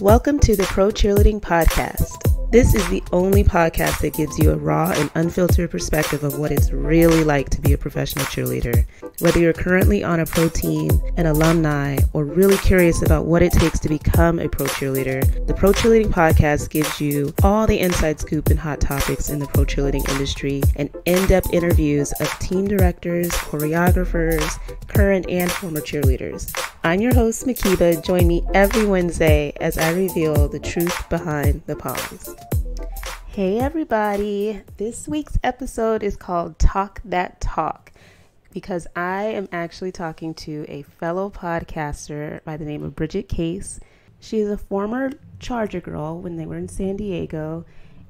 Welcome to the Pro Cheerleading Podcast. This is the only podcast that gives you a raw and unfiltered perspective of what it's really like to be a professional cheerleader. Whether you're currently on a pro team, an alumni, or really curious about what it takes to become a pro cheerleader, the Pro Cheerleading Podcast gives you all the inside scoop and hot topics in the pro cheerleading industry and in depth interviews of team directors, choreographers, current and former cheerleaders. I'm your host, Mhkeeba. Join me every Wednesday as I reveal the truth behind the Poms. Hey, everybody. This week's episode is called Talk That Talk because I am actually talking to a fellow podcaster by the name of Bridget Case. She is a former Charger girl when they were in San Diego,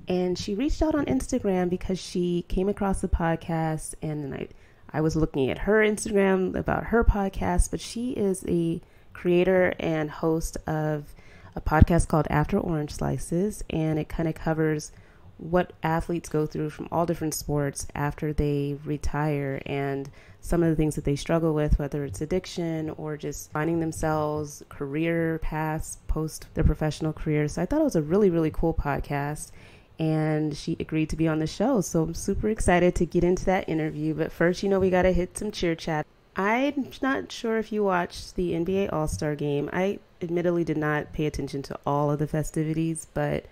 and she reached out on Instagram because she came across the podcast, and I, I was looking at her Instagram about her podcast, but she is a creator and host of a podcast called After Orange Slices, and it kind of covers what athletes go through from all different sports after they retire and some of the things that they struggle with, whether it's addiction or just finding themselves, career paths post their professional careers. So I thought it was a really, really cool podcast. And she agreed to be on the show. So I'm super excited to get into that interview. But first, you know, we got to hit some cheer chat. I'm not sure if you watched the NBA All Star game. I admittedly did not pay attention to all of the festivities, but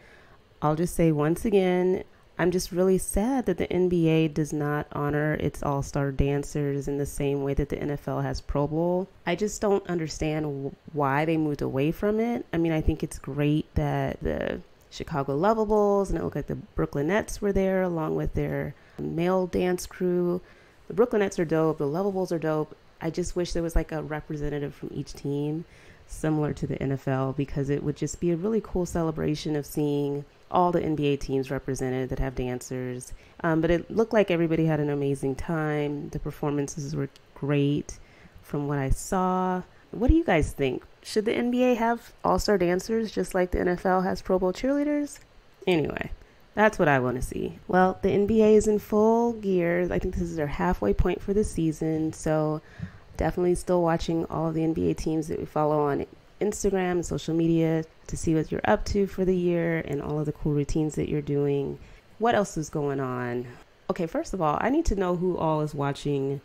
I'll just say once again, I'm just really sad that the NBA does not honor its all star dancers in the same way that the NFL has Pro Bowl. I just don't understand why they moved away from it. I mean, I think it's great that the Chicago Luvabulls, and it looked like the Brooklyn Nets were there along with their male dance crew. The Brooklyn Nets are dope, the Luvabulls are dope. I just wish there was like a representative from each team similar to the NFL because it would just be a really cool celebration of seeing all the NBA teams represented that have dancers. Um, but it looked like everybody had an amazing time. The performances were great from what I saw. What do you guys think? Should the NBA have all star dancers just like the NFL has Pro Bowl cheerleaders? Anyway, that's what I want to see. Well, the NBA is in full gear. I think this is their halfway point for the season. So definitely still watching all of the NBA teams that we follow on Instagram and social media to see what you're up to for the year and all of the cool routines that you're doing. What else is going on? Okay, first of all, I need to know who all is watching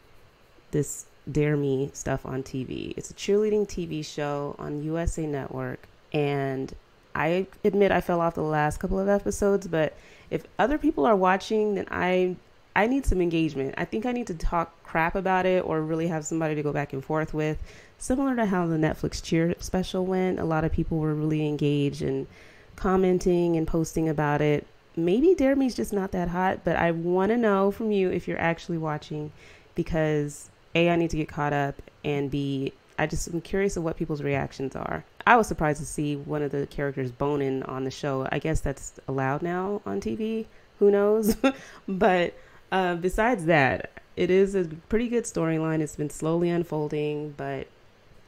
this Dare Me stuff on TV. It's a cheerleading TV show on USA Network, and I admit I fell off the last couple of episodes, but if other people are watching, then I I need some engagement. I think I need to talk crap about it or really have somebody to go back and forth with similar to how the Netflix cheer special went, a lot of people were really engaged and commenting and posting about it. Maybe Dare Me's just not that hot, but I want to know from you if you're actually watching because A, I need to get caught up, and B, I just am curious of what people's reactions are. I was surprised to see one of the characters boning on the show. I guess that's allowed now on TV. Who knows? but uh, besides that, it is a pretty good storyline. It's been slowly unfolding, but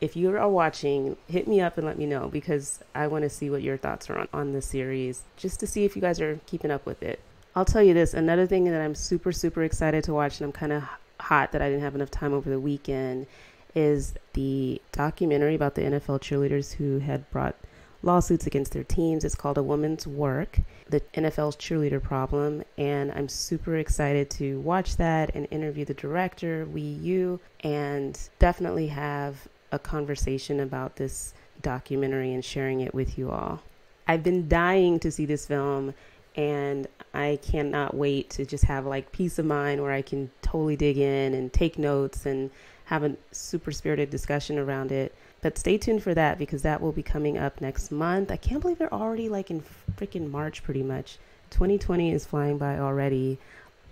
if you are watching, hit me up and let me know because I want to see what your thoughts are on, on the series, just to see if you guys are keeping up with it. I'll tell you this another thing that I'm super, super excited to watch, and I'm kind of hot that I didn't have enough time over the weekend, is the documentary about the NFL cheerleaders who had brought lawsuits against their teams. It's called A Woman's Work, the NFL's cheerleader problem. And I'm super excited to watch that and interview the director, Wee Yu, and definitely have a conversation about this documentary and sharing it with you all. I've been dying to see this film and I cannot wait to just have like peace of mind where I can totally dig in and take notes and have a super spirited discussion around it. But stay tuned for that because that will be coming up next month. I can't believe they're already like in freaking March pretty much. 2020 is flying by already.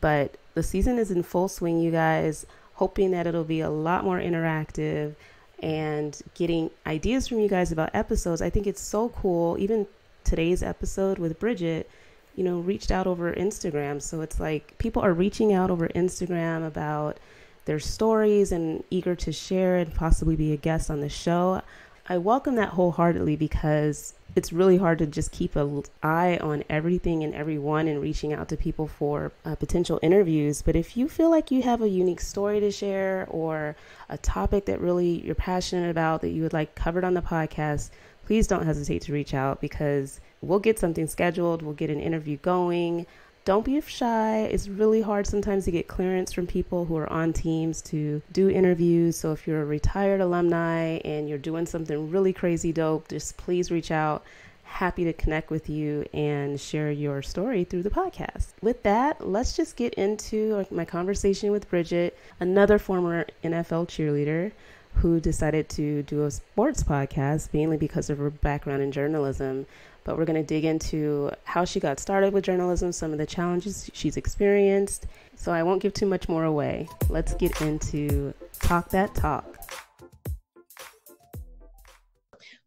But the season is in full swing, you guys. Hoping that it'll be a lot more interactive and getting ideas from you guys about episodes. I think it's so cool. Even today's episode with Bridget, you know, reached out over Instagram. So it's like people are reaching out over Instagram about their stories and eager to share and possibly be a guest on the show. I welcome that wholeheartedly because it's really hard to just keep an eye on everything and everyone and reaching out to people for uh, potential interviews. But if you feel like you have a unique story to share or a topic that really you're passionate about that you would like covered on the podcast, please don't hesitate to reach out because we'll get something scheduled, we'll get an interview going. Don't be shy. It's really hard sometimes to get clearance from people who are on teams to do interviews. So if you're a retired alumni and you're doing something really crazy dope, just please reach out. Happy to connect with you and share your story through the podcast. With that, let's just get into my conversation with Bridget, another former NFL cheerleader who decided to do a sports podcast mainly because of her background in journalism but we're going to dig into how she got started with journalism, some of the challenges she's experienced. So I won't give too much more away. Let's get into Talk That Talk.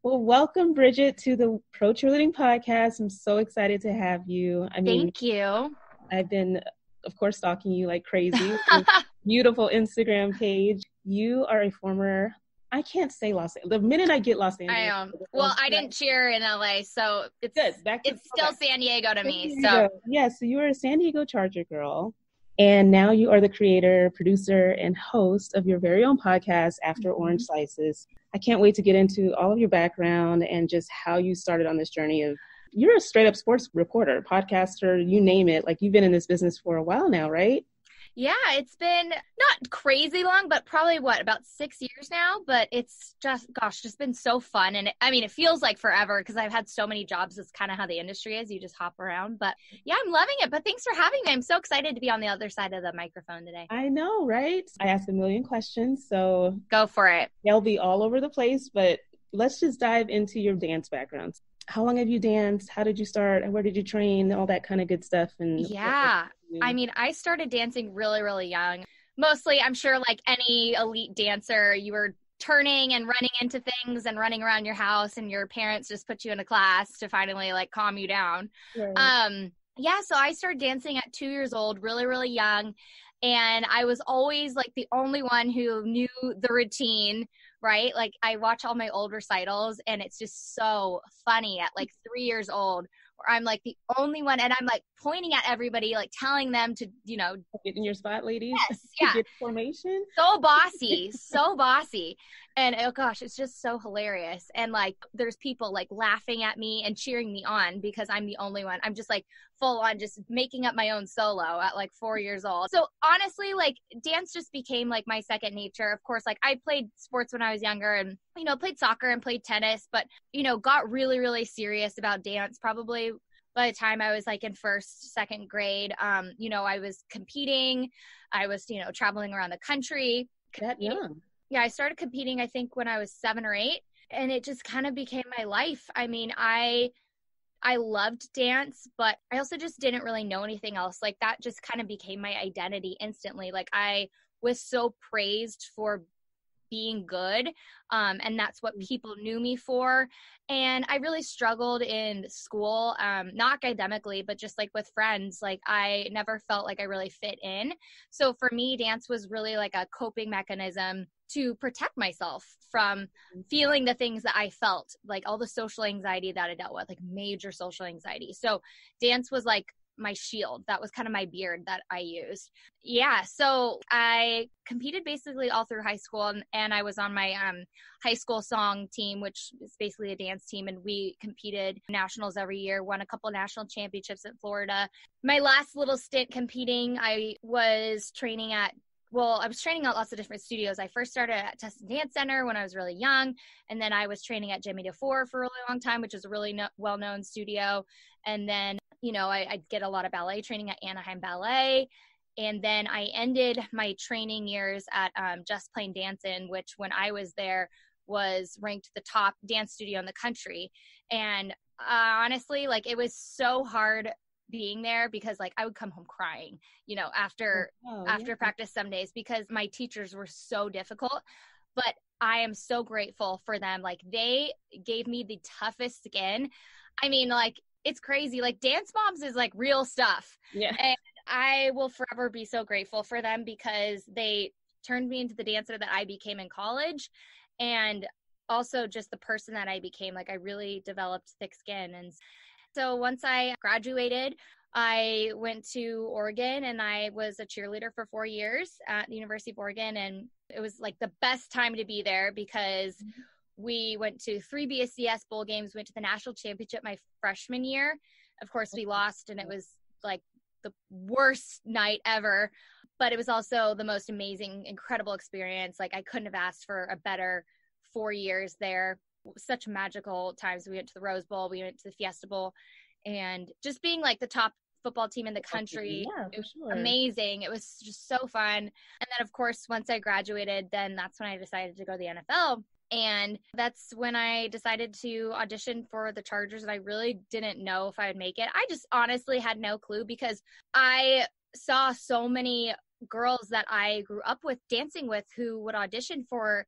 Well, welcome, Bridget, to the Pro Cheerleading Podcast. I'm so excited to have you. I mean, thank you. I've been, of course, stalking you like crazy. beautiful Instagram page. You are a former I can't say Los Angeles. The minute I get Los Angeles, I am. Well, I didn't cheer in LA, so it's good. Back it's still San Diego to me. Diego. So yeah, so you are a San Diego Charger girl, and now you are the creator, producer, and host of your very own podcast, After mm-hmm. Orange Slices. I can't wait to get into all of your background and just how you started on this journey of. You're a straight up sports reporter, podcaster, you name it. Like you've been in this business for a while now, right? Yeah, it's been not crazy long, but probably what about six years now. But it's just, gosh, just been so fun. And it, I mean, it feels like forever because I've had so many jobs. It's kind of how the industry is. You just hop around. But yeah, I'm loving it. But thanks for having me. I'm so excited to be on the other side of the microphone today. I know, right? I ask a million questions. So go for it. They'll be all over the place. But let's just dive into your dance background how long have you danced? How did you start? Where did you train? All that kind of good stuff. And yeah, I mean, I started dancing really, really young. Mostly, I'm sure, like any elite dancer, you were turning and running into things and running around your house, and your parents just put you in a class to finally like calm you down. Right. Um, yeah, so I started dancing at two years old, really, really young. And I was always like the only one who knew the routine right? Like I watch all my old recitals and it's just so funny at like three years old where I'm like the only one and I'm like pointing at everybody, like telling them to, you know, get in your spot, ladies. Yes, yeah. Formation. So bossy, so bossy. And oh gosh, it's just so hilarious. And like there's people like laughing at me and cheering me on because I'm the only one. I'm just like full on just making up my own solo at like four years old. So honestly, like dance just became like my second nature. Of course, like I played sports when I was younger and you know, played soccer and played tennis, but you know, got really, really serious about dance probably by the time I was like in first, second grade, um, you know, I was competing. I was, you know, traveling around the country. That young. Yeah, I started competing, I think, when I was seven or eight. And it just kind of became my life. I mean, I I loved dance, but I also just didn't really know anything else. Like that just kind of became my identity instantly. Like I was so praised for being good. Um, and that's what mm. people knew me for. And I really struggled in school, um, not academically, but just like with friends. Like I never felt like I really fit in. So for me, dance was really like a coping mechanism to protect myself from mm. feeling the things that I felt, like all the social anxiety that I dealt with, like major social anxiety. So dance was like my shield. That was kind of my beard that I used. Yeah, so I competed basically all through high school and, and I was on my um, high school song team, which is basically a dance team. And we competed nationals every year, won a couple national championships in Florida. My last little stint competing, I was training at well, I was training at lots of different studios. I first started at Tustin Dance Center when I was really young, and then I was training at Jimmy DeFore for a really long time, which is a really no- well-known studio. And then you know, I, I get a lot of ballet training at Anaheim Ballet. And then I ended my training years at um, Just Plain Dancing, which when I was there was ranked the top dance studio in the country. And uh, honestly, like it was so hard being there because like I would come home crying, you know, after oh, after yeah. practice some days because my teachers were so difficult. But I am so grateful for them. Like they gave me the toughest skin. I mean, like it's crazy. Like Dance Moms is like real stuff. Yeah. And I will forever be so grateful for them because they turned me into the dancer that I became in college. And also just the person that I became. Like I really developed thick skin. And so once I graduated, I went to Oregon and I was a cheerleader for four years at the University of Oregon. And it was like the best time to be there because mm-hmm. We went to three BCS bowl games, went to the national championship my freshman year. Of course, we lost and it was like the worst night ever, but it was also the most amazing, incredible experience. Like I couldn't have asked for a better four years there. Such magical times. We went to the Rose Bowl, we went to the Fiesta Bowl, and just being like the top football team in the country. Yeah, it was sure. amazing. It was just so fun. And then of course, once I graduated, then that's when I decided to go to the NFL. And that's when I decided to audition for the Chargers. And I really didn't know if I would make it. I just honestly had no clue because I saw so many girls that I grew up with dancing with who would audition for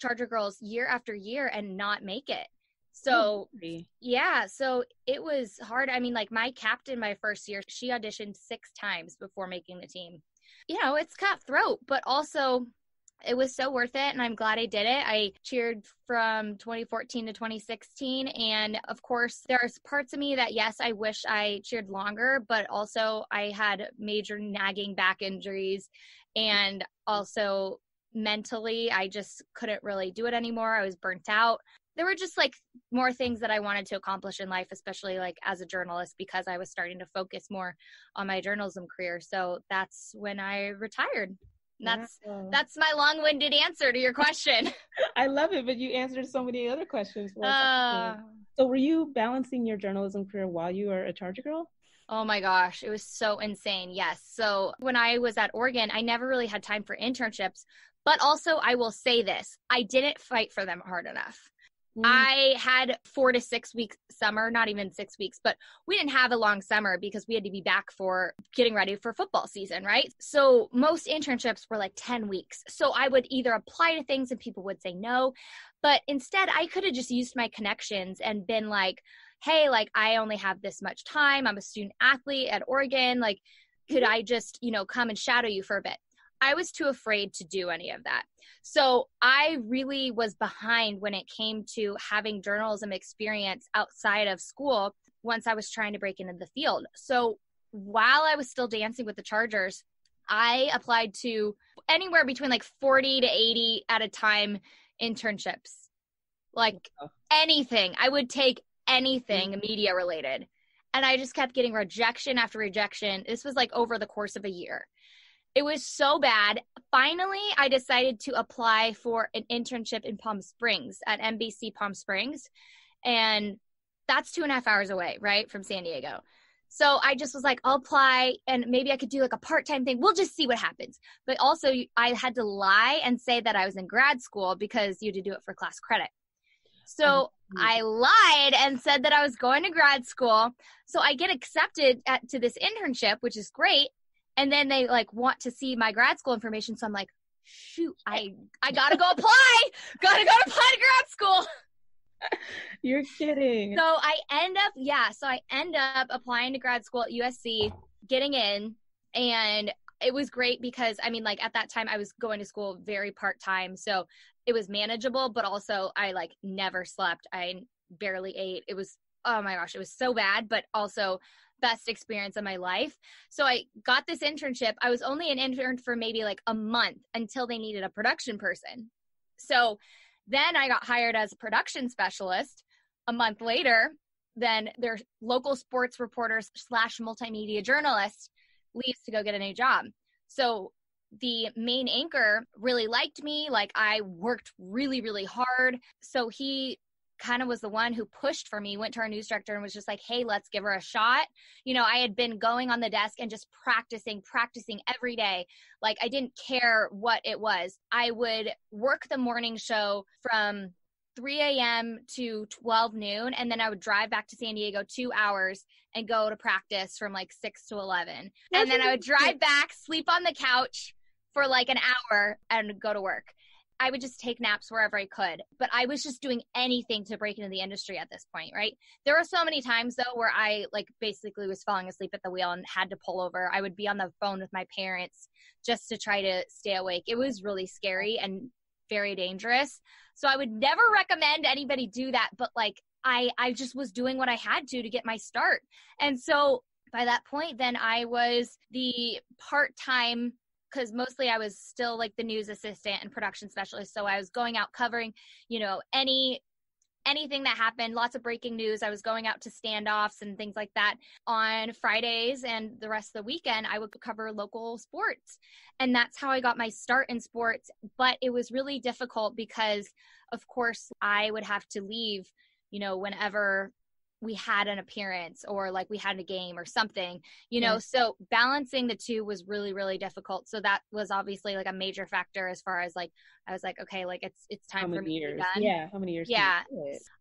Charger Girls year after year and not make it. So, oh, yeah, so it was hard. I mean, like my captain my first year, she auditioned six times before making the team. You know, it's cutthroat, but also it was so worth it and I'm glad I did it. I cheered from 2014 to 2016 and of course there's parts of me that yes, I wish I cheered longer, but also I had major nagging back injuries and also mentally I just couldn't really do it anymore. I was burnt out. There were just like more things that I wanted to accomplish in life, especially like as a journalist, because I was starting to focus more on my journalism career. So that's when I retired. That's that's my long-winded answer to your question. I love it, but you answered so many other questions. Uh, so, were you balancing your journalism career while you were a Charger girl? Oh my gosh, it was so insane. Yes. So when I was at Oregon, I never really had time for internships, but also I will say this, I didn't fight for them hard enough. Mm. I had four to six weeks summer, not even six weeks, but we didn't have a long summer because we had to be back for getting ready for football season, right? So most internships were like 10 weeks. So I would either apply to things and people would say no, but instead I could have just used my connections and been like, hey, like I only have this much time. I'm a student athlete at Oregon. Like, could. I just, you know, come and shadow you for a bit? I was too afraid to do any of that. So I really was behind when it came to having journalism experience outside of school once I was trying to break into the field. So while I was still dancing with the Chargers, I applied to anywhere between like 40 to 80 at a time internships. Like anything. I would take anything mm-hmm. media related. And I just kept getting rejection after rejection. This was like over the course of a year. It was so bad. Finally, I decided to apply for an internship in Palm Springs at NBC Palm Springs. And that's two and a half hours away, right, from San Diego. So I just was like, I'll apply and maybe I could do like a part time thing. We'll just see what happens. But also, I had to lie and say that I was in grad school because you had to do it for class credit. So mm-hmm. I lied and said that I was going to grad school. So I get accepted at, to this internship, which is great and then they like want to see my grad school information so i'm like shoot i i gotta go apply. Gotta go apply to grad school. You're kidding. So i end up yeah so i end up applying to grad school at usc getting in and it was great because i mean like at that time i was going to school very part-time so it was manageable but also i like never slept. I barely ate. It was oh my gosh it was so bad but also best experience of my life. So I got this internship. I was only an intern for maybe like a month until they needed a production person. So then I got hired as a production specialist a month later. Then their local sports reporters slash multimedia journalist leaves to go get a new job. So the main anchor really liked me. Like I worked really, really hard. So he kind of was the one who pushed for me, went to our news director and was just like, hey, let's give her a shot. You know, I had been going on the desk and just practicing, practicing every day. Like, I didn't care what it was. I would work the morning show from 3 a.m. to 12 noon, and then I would drive back to San Diego two hours and go to practice from like 6 to 11. That's and then I would drive back, sleep on the couch for like an hour, and go to work. I would just take naps wherever I could. But I was just doing anything to break into the industry at this point, right? There were so many times though where I like basically was falling asleep at the wheel and had to pull over. I would be on the phone with my parents just to try to stay awake. It was really scary and very dangerous. So I would never recommend anybody do that, but like I I just was doing what I had to to get my start. And so by that point then I was the part-time because mostly I was still like the news assistant and production specialist. So I was going out covering, you know, any anything that happened, lots of breaking news. I was going out to standoffs and things like that on Fridays and the rest of the weekend. I would cover local sports. And that's how I got my start in sports. But it was really difficult because, of course, I would have to leave, you know, whenever we had an appearance or like we had a game or something you know? Yeah. so balancing the two was really really difficult. So that was obviously like a major factor as far as like i was like okay like it's it's time for me years? to be done. Yeah how many years yeah.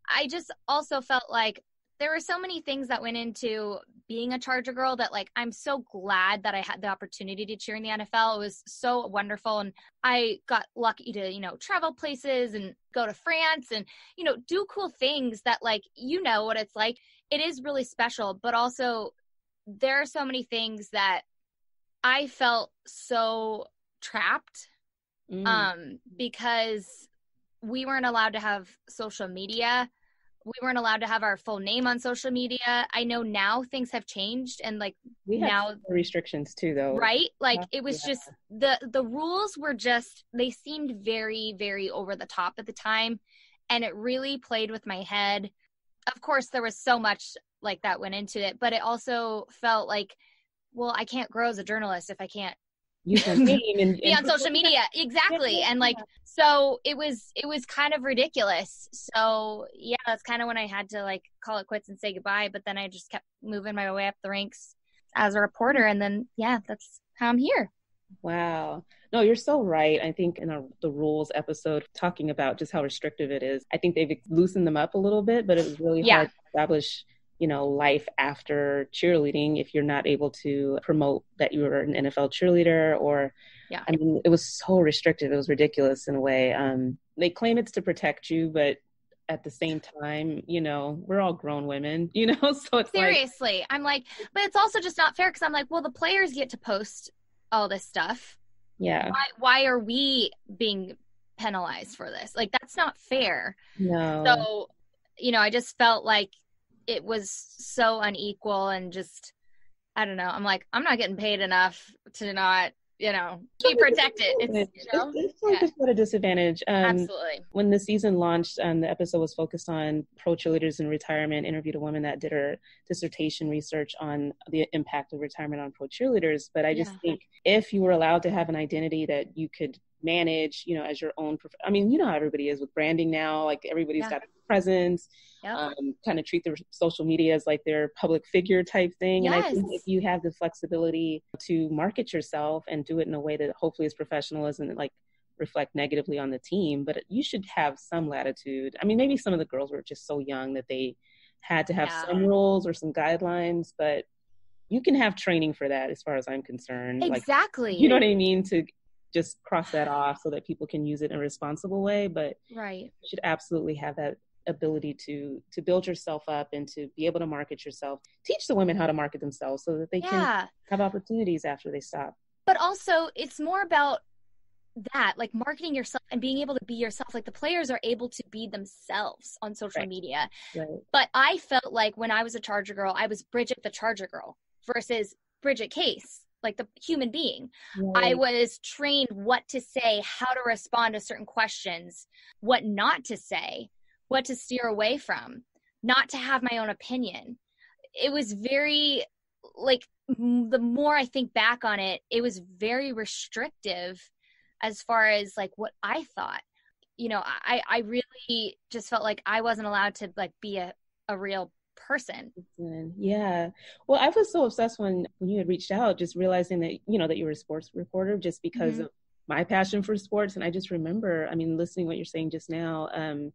i just also felt like there were so many things that went into being a Charger girl that like I'm so glad that I had the opportunity to cheer in the NFL. It was so wonderful and I got lucky to, you know, travel places and go to France and, you know, do cool things that like you know what it's like. It is really special, but also there are so many things that I felt so trapped mm. um because we weren't allowed to have social media we weren't allowed to have our full name on social media. I know now things have changed and like we now restrictions too though. Right? Like it was yeah. just the the rules were just they seemed very very over the top at the time and it really played with my head. Of course there was so much like that went into it, but it also felt like well, I can't grow as a journalist if I can't name and, be on social media. exactly. and like so it was it was kind of ridiculous. So yeah that's kind of when i had to like call it quits and say goodbye but then i just kept moving my way up the ranks as a reporter. And then yeah that's how i'm here. Wow. No you're so right. I think in our, the rules episode talking about just how restrictive it is i think they've loosened them up a little bit but it was really yeah. hard to establish you know, life after cheerleading if you're not able to promote that you were an NFL cheerleader or yeah. I mean, it was so restrictive. It was ridiculous in a way. Um, they claim it's to protect you, but at the same time, you know, we're all grown women, you know, so it's seriously. Like, I'm like, but it's also just not fair because I'm like, well, the players get to post all this stuff. Yeah. Why, why are we being penalized for this? Like, that's not fair. No. So, you know, I just felt like it was so unequal and just I don't know. I'm like, I'm not getting paid enough to not, you know, be protected. It's, you know, it's, it's like yeah. at a disadvantage. Um, Absolutely. When the season launched, um, the episode was focused on pro cheerleaders in retirement. Interviewed a woman that did her dissertation research on the impact of retirement on pro cheerleaders. But I just yeah. think if you were allowed to have an identity that you could manage, you know, as your own. Prof- I mean, you know how everybody is with branding now. Like everybody's yeah. got a presence. Yep. Um, kind of treat their social media as like their public figure type thing. Yes. And I think if you have the flexibility to market yourself and do it in a way that hopefully is professional, isn't like reflect negatively on the team, but you should have some latitude. I mean, maybe some of the girls were just so young that they had to have yeah. some rules or some guidelines, but you can have training for that as far as I'm concerned. Exactly. Like, you know what I mean? To just cross that off so that people can use it in a responsible way. But right. you should absolutely have that ability to to build yourself up and to be able to market yourself. Teach the women how to market themselves so that they yeah. can have opportunities after they stop. But also it's more about that like marketing yourself and being able to be yourself like the players are able to be themselves on social right. media right. but i felt like when i was a charger girl i was bridget the charger girl versus bridget case like the human being. Right. I was trained what to say, how to respond to certain questions, what not to say, what to steer away from, not to have my own opinion. It was very like the more I think back on it, it was very restrictive as far as like what I thought. You know, I I really just felt like I wasn't allowed to like be a a real person. Yeah. Well, I was so obsessed when when you had reached out, just realizing that you know that you were a sports reporter, just because mm-hmm. of my passion for sports. And I just remember, I mean, listening what you're saying just now. Um,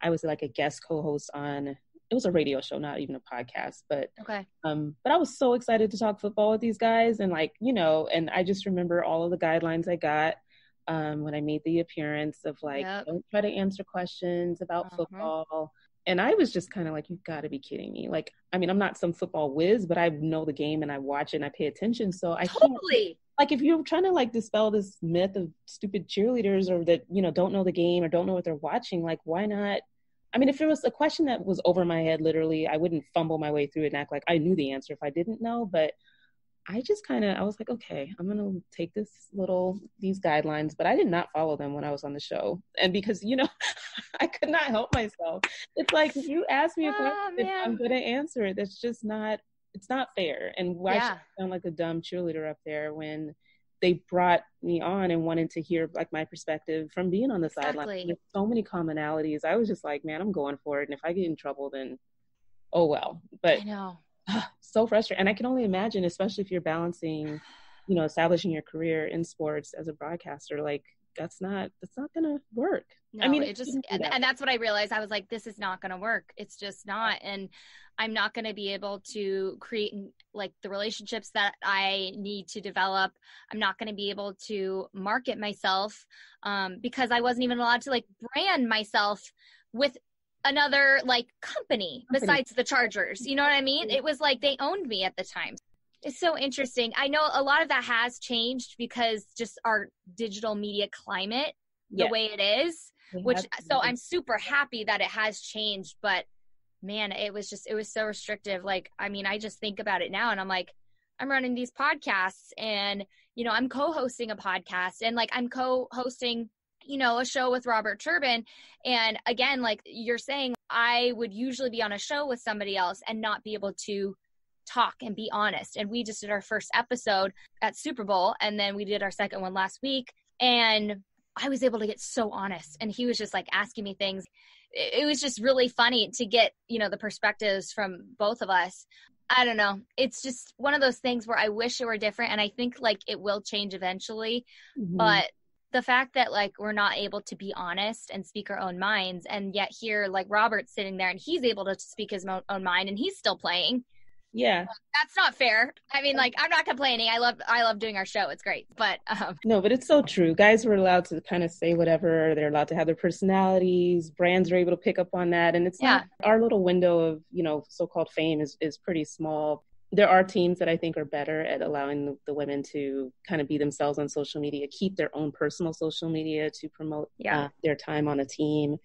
I was like a guest co-host on. It was a radio show, not even a podcast, but okay. Um, but I was so excited to talk football with these guys, and like you know, and I just remember all of the guidelines I got. Um, when I made the appearance of like, yep. don't try to answer questions about uh-huh. football and I was just kind of like, you've got to be kidding me. Like, I mean, I'm not some football whiz, but I know the game and I watch it and I pay attention. So I totally. like if you're trying to like dispel this myth of stupid cheerleaders or that you know don't know the game or don't know what they're watching like why not i mean if it was a question that was over my head literally i wouldn't fumble my way through it and act like i knew the answer if i didn't know but i just kind of i was like okay i'm gonna take this little these guidelines but i did not follow them when i was on the show and because you know i could not help myself it's like if you ask me a oh, question i'm gonna answer it that's just not it's not fair. And why yeah. should I sound like a dumb cheerleader up there when they brought me on and wanted to hear like my perspective from being on the exactly. sideline. There's so many commonalities. I was just like, man, I'm going for it. And if I get in trouble, then oh well. But I know. so frustrating. And I can only imagine, especially if you're balancing, you know, establishing your career in sports as a broadcaster, like that's not that's not gonna work. No, I mean, it just and, that. and that's what I realized. I was like, this is not gonna work. It's just not. And I'm not going to be able to create like the relationships that I need to develop. I'm not going to be able to market myself um, because I wasn't even allowed to like brand myself with another like company, company besides the Chargers. You know what I mean? It was like they owned me at the time. It's so interesting. I know a lot of that has changed because just our digital media climate, the way it is, which so I'm super happy that it has changed, but man, it was just, it was so restrictive. Like, I mean, I just think about it now and I'm like, I'm running these podcasts and, you know, I'm co hosting a podcast and like I'm co hosting, you know, a show with Robert Turbin. And again, like you're saying, I would usually be on a show with somebody else and not be able to talk and be honest. And we just did our first episode at Super Bowl and then we did our second one last week. And I was able to get so honest. And he was just like asking me things it was just really funny to get you know the perspectives from both of us i don't know it's just one of those things where i wish it were different and i think like it will change eventually mm-hmm. but the fact that like we're not able to be honest and speak our own minds and yet here like robert's sitting there and he's able to speak his own mind and he's still playing. Yeah. That's not fair. I mean like i'm not complaining. I love i love doing our show. It's great. But um no but it's so true. Guys were allowed to kind of say whatever. They're allowed to have their personalities. Brands are able to pick up on that. And it's yeah. not our little window of you know so-called fame is is pretty small there are teams that I think are better at allowing the, the women to kind of be themselves on social media, keep their own personal social media to promote yeah. uh, their time on a team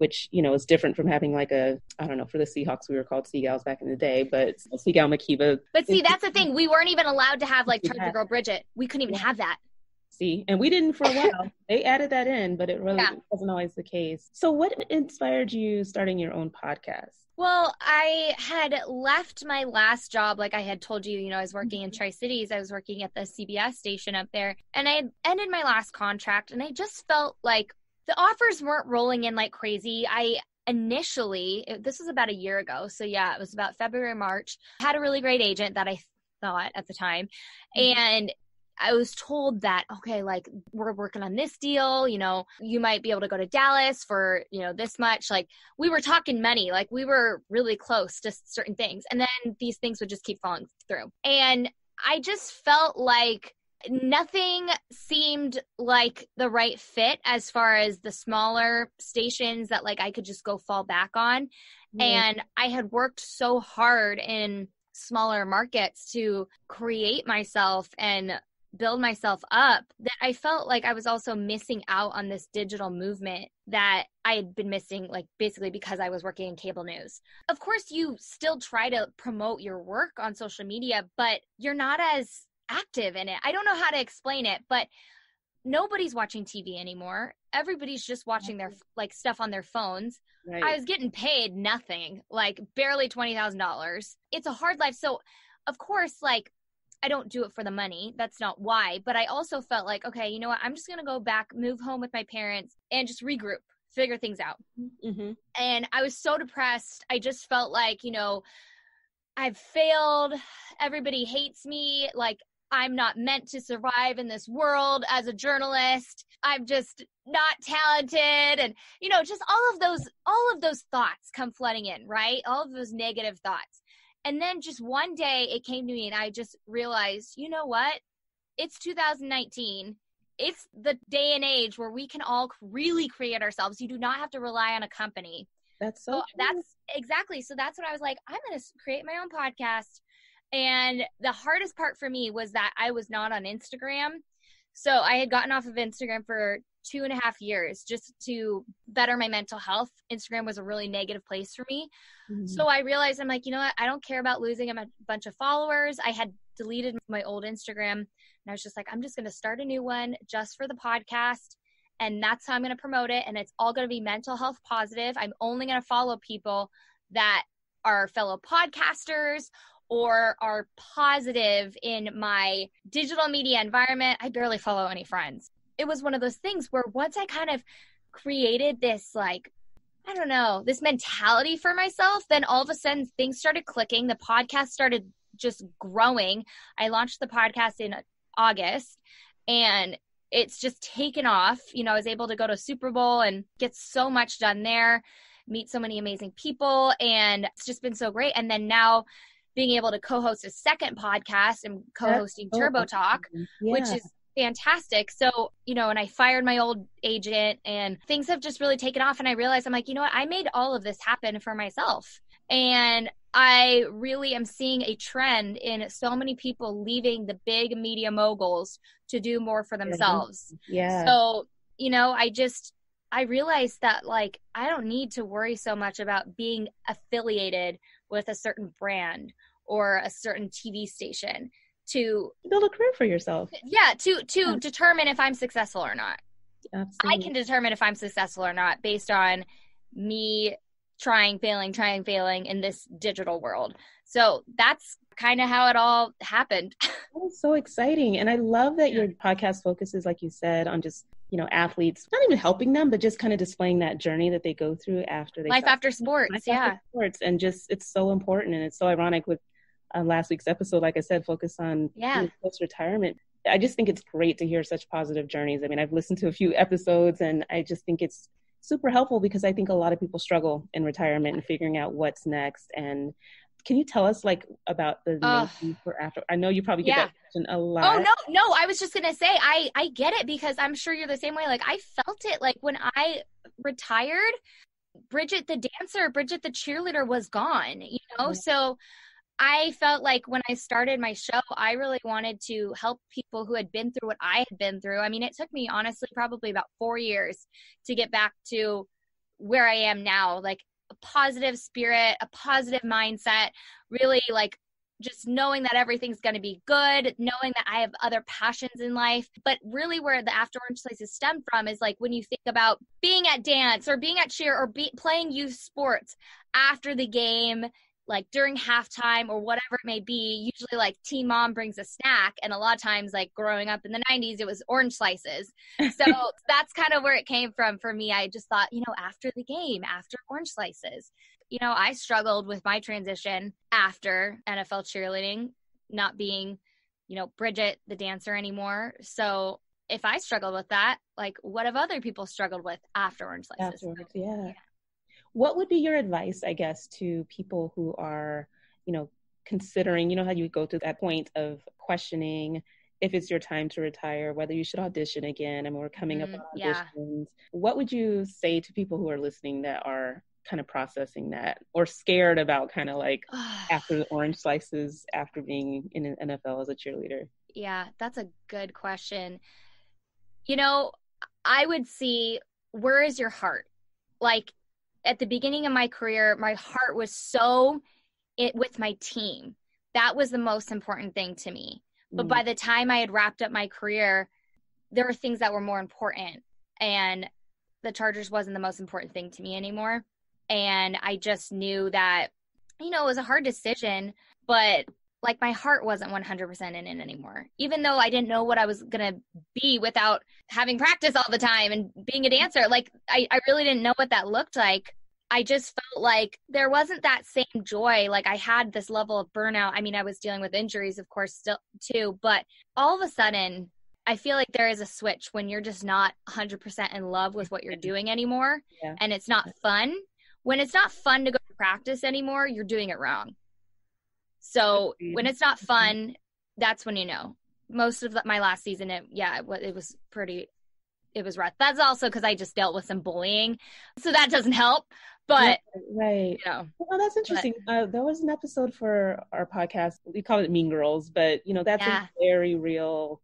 which you know is different from having like a I don't know for the Seahawks we were called Sea Gals back in the day, but Seagal Mhkeeba. But see, that's the thing. We weren't even allowed to have like Charger Girl Bridget. We couldn't even have that. See, and we didn't for a while. they added that in, but it really yeah. wasn't always the case. So, what inspired you starting your own podcast? Well, I had left my last job, like I had told you, you know, I was working in mm-hmm. Tri Cities. I was working at the CBS station up there, and I ended my last contract, and I just felt like the offers weren't rolling in like crazy. I initially, this was about a year ago. So yeah, it was about February, March. I had a really great agent that I thought at the time. Mm-hmm. And I was told that, okay, like we're working on this deal, you know, you might be able to go to Dallas for, you know, this much. Like we were talking money, like we were really close to certain things. And then these things would just keep falling through. And I just felt like nothing seemed like the right fit as far as the smaller stations that like I could just go fall back on. Mm-hmm. And I had worked so hard in smaller markets to create myself and build myself up that I felt like I was also missing out on this digital movement that I had been missing, like basically because I was working in cable news. Of course, you still try to promote your work on social media, but you're not as active in it. I don't know how to explain it, but nobody's watching TV anymore. Everybody's just watching their like stuff on their phones. Right. I was getting paid nothing, like barely $20,000. It's a hard life. So, of course, like I don't do it for the money. That's not why. But I also felt like, okay, you know what? I'm just going to go back, move home with my parents, and just regroup, figure things out. Mm-hmm. And I was so depressed. I just felt like, you know, I've failed. Everybody hates me. Like, I'm not meant to survive in this world as a journalist. I'm just not talented and you know just all of those all of those thoughts come flooding in, right? All of those negative thoughts. And then just one day it came to me and I just realized, you know what? It's 2019. It's the day and age where we can all really create ourselves. You do not have to rely on a company. That's so, so that's exactly. So that's what I was like, I'm going to create my own podcast And the hardest part for me was that I was not on Instagram. So I had gotten off of Instagram for two and a half years just to better my mental health. Instagram was a really negative place for me. Mm-hmm. So I realized I'm like, you know what? I don't care about losing a bunch of followers. I had deleted my old Instagram and I was just like, I'm just going to start a new one just for the podcast. And that's how I'm going to promote it. And it's all going to be mental health positive. I'm only going to follow people that are fellow podcasters or are positive in my digital media environment. I barely follow any friends. It was one of those things where once I kind of created this, like, I don't know, this mentality for myself, then all of a sudden things started clicking. The podcast started just growing. I launched the podcast in August and it's just taken off. You know, I was able to go to Super Bowl and get so much done there, meet so many amazing people, and it's just been so great. And then now being able to co-host a second podcast and co-hosting That's Turbo Talk, yeah. which is fantastic. So, you know, and I fired my old agent and things have just really taken off. And I realized I'm like, you know what? I made all of this happen for myself. And I really am seeing a trend in so many people leaving the big media moguls to do more for themselves. Yeah. So, you know, I just, I realized that like I don't need to worry so much about being affiliated with a certain brand or a certain TV station to build a career for yourself. Yeah, to to yeah. determine if I'm successful or not. Absolutely. I can determine if I'm successful or not based on me trying, failing, trying, failing in this digital world. So that's kind of how it all happened. That's so exciting. And I love that your podcast focuses, like you said, on just, you know, athletes, not even helping them, but just kind of displaying that journey that they go through after they life after sports. Life yeah. After sports. And just, it's so important. And it's so ironic with uh, last week's episode, like I said, focus on yeah. post retirement. I just think it's great to hear such positive journeys. I mean, I've listened to a few episodes and I just think it's super helpful because I think a lot of people struggle in retirement and figuring out what's next. And can you tell us like about the uh, for after? I know you probably get yeah. that question a lot. Oh no, no, I was just gonna say I I get it because I'm sure you're the same way. Like I felt it like when I retired, Bridget the dancer, Bridget the cheerleader was gone. You know, so I felt like when I started my show, I really wanted to help people who had been through what I had been through. I mean, it took me honestly probably about four years to get back to where I am now, like a positive spirit, a positive mindset, really like just knowing that everything's going to be good, knowing that I have other passions in life. But really, where the After Orange Slices stem from is like when you think about being at dance or being at cheer or be, playing youth sports after the game like during halftime or whatever it may be, usually like Teen Mom brings a snack. And a lot of times, like growing up in the 90s, it was orange slices. So that's kind of where it came from for me. I just thought, you know, after the game, after orange slices, you know, I struggled with my transition after NFL cheerleading, not being, you know, Bridget the dancer anymore. So if I struggled with that, like what have other people struggled with after orange slices? Afterwards, yeah. yeah what would be your advice, I guess, to people who are, you know, considering, you know, how you go to that point of questioning if it's your time to retire, whether you should audition again. I mean, we're coming mm, up on auditions. Yeah. What would you say to people who are listening that are kind of processing that or scared about kind of like after the orange slices after being in an NFL as a cheerleader? Yeah, that's a good question. You know, I would see where is your heart? Like at the beginning of my career, my heart was so it with my team. That was the most important thing to me. But mm. by the time I had wrapped up my career, there were things that were more important. And the Chargers wasn't the most important thing to me anymore. And I just knew that, you know, it was a hard decision, but like my heart wasn't 100% in it anymore. Even though I didn't know what I was going to be without having practice all the time and being a dancer, like I, I really didn't know what that looked like. I just felt like there wasn't that same joy. Like I had this level of burnout. I mean, I was dealing with injuries, of course, still too, but all of a sudden, I feel like there is a switch when you're just not 100% in love with what you're doing anymore yeah. and it's not fun. When it's not fun to go to practice anymore, you're doing it wrong. So when it's not fun, that's when you know. Most of the, my last season, it yeah, it, it was pretty. It was rough. That's also because I just dealt with some bullying, so that doesn't help. but right, you know, well, that's interesting. But, uh, there was an episode for our podcast. We call it Mean Girls, but you know, that's yeah. a very real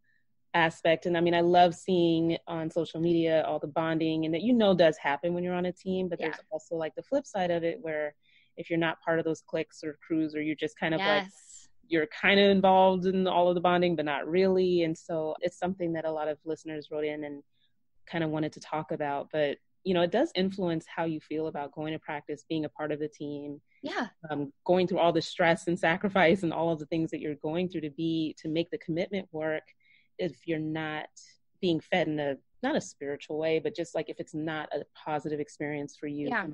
aspect. And I mean, I love seeing on social media all the bonding and that you know does happen when you're on a team. But yeah. there's also like the flip side of it where if you're not part of those cliques or crews or you're just kind of yes. like you're kind of involved in all of the bonding, but not really. And so it's something that a lot of listeners wrote in and kind of wanted to talk about. But, you know, it does influence how you feel about going to practice, being a part of the team. Yeah. Um, going through all the stress and sacrifice and all of the things that you're going through to be, to make the commitment work if you're not being fed in a, not a spiritual way, but just like if it's not a positive experience for you. Yeah.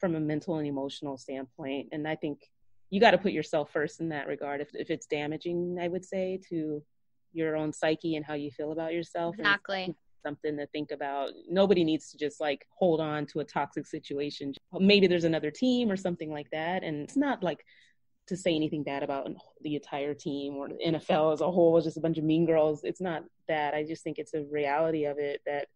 From, a mental and emotional standpoint. And I think you got to put yourself first in that regard. If, if it's damaging, I would say, to your own psyche and how you feel about yourself. Exactly. Something to think about. Nobody needs to just like hold on to a toxic situation. Maybe there's another team or something like that. And it's not like to say anything bad about the entire team or the NFL as a whole, just a bunch of mean girls. It's not that. I just think it's a reality of it that,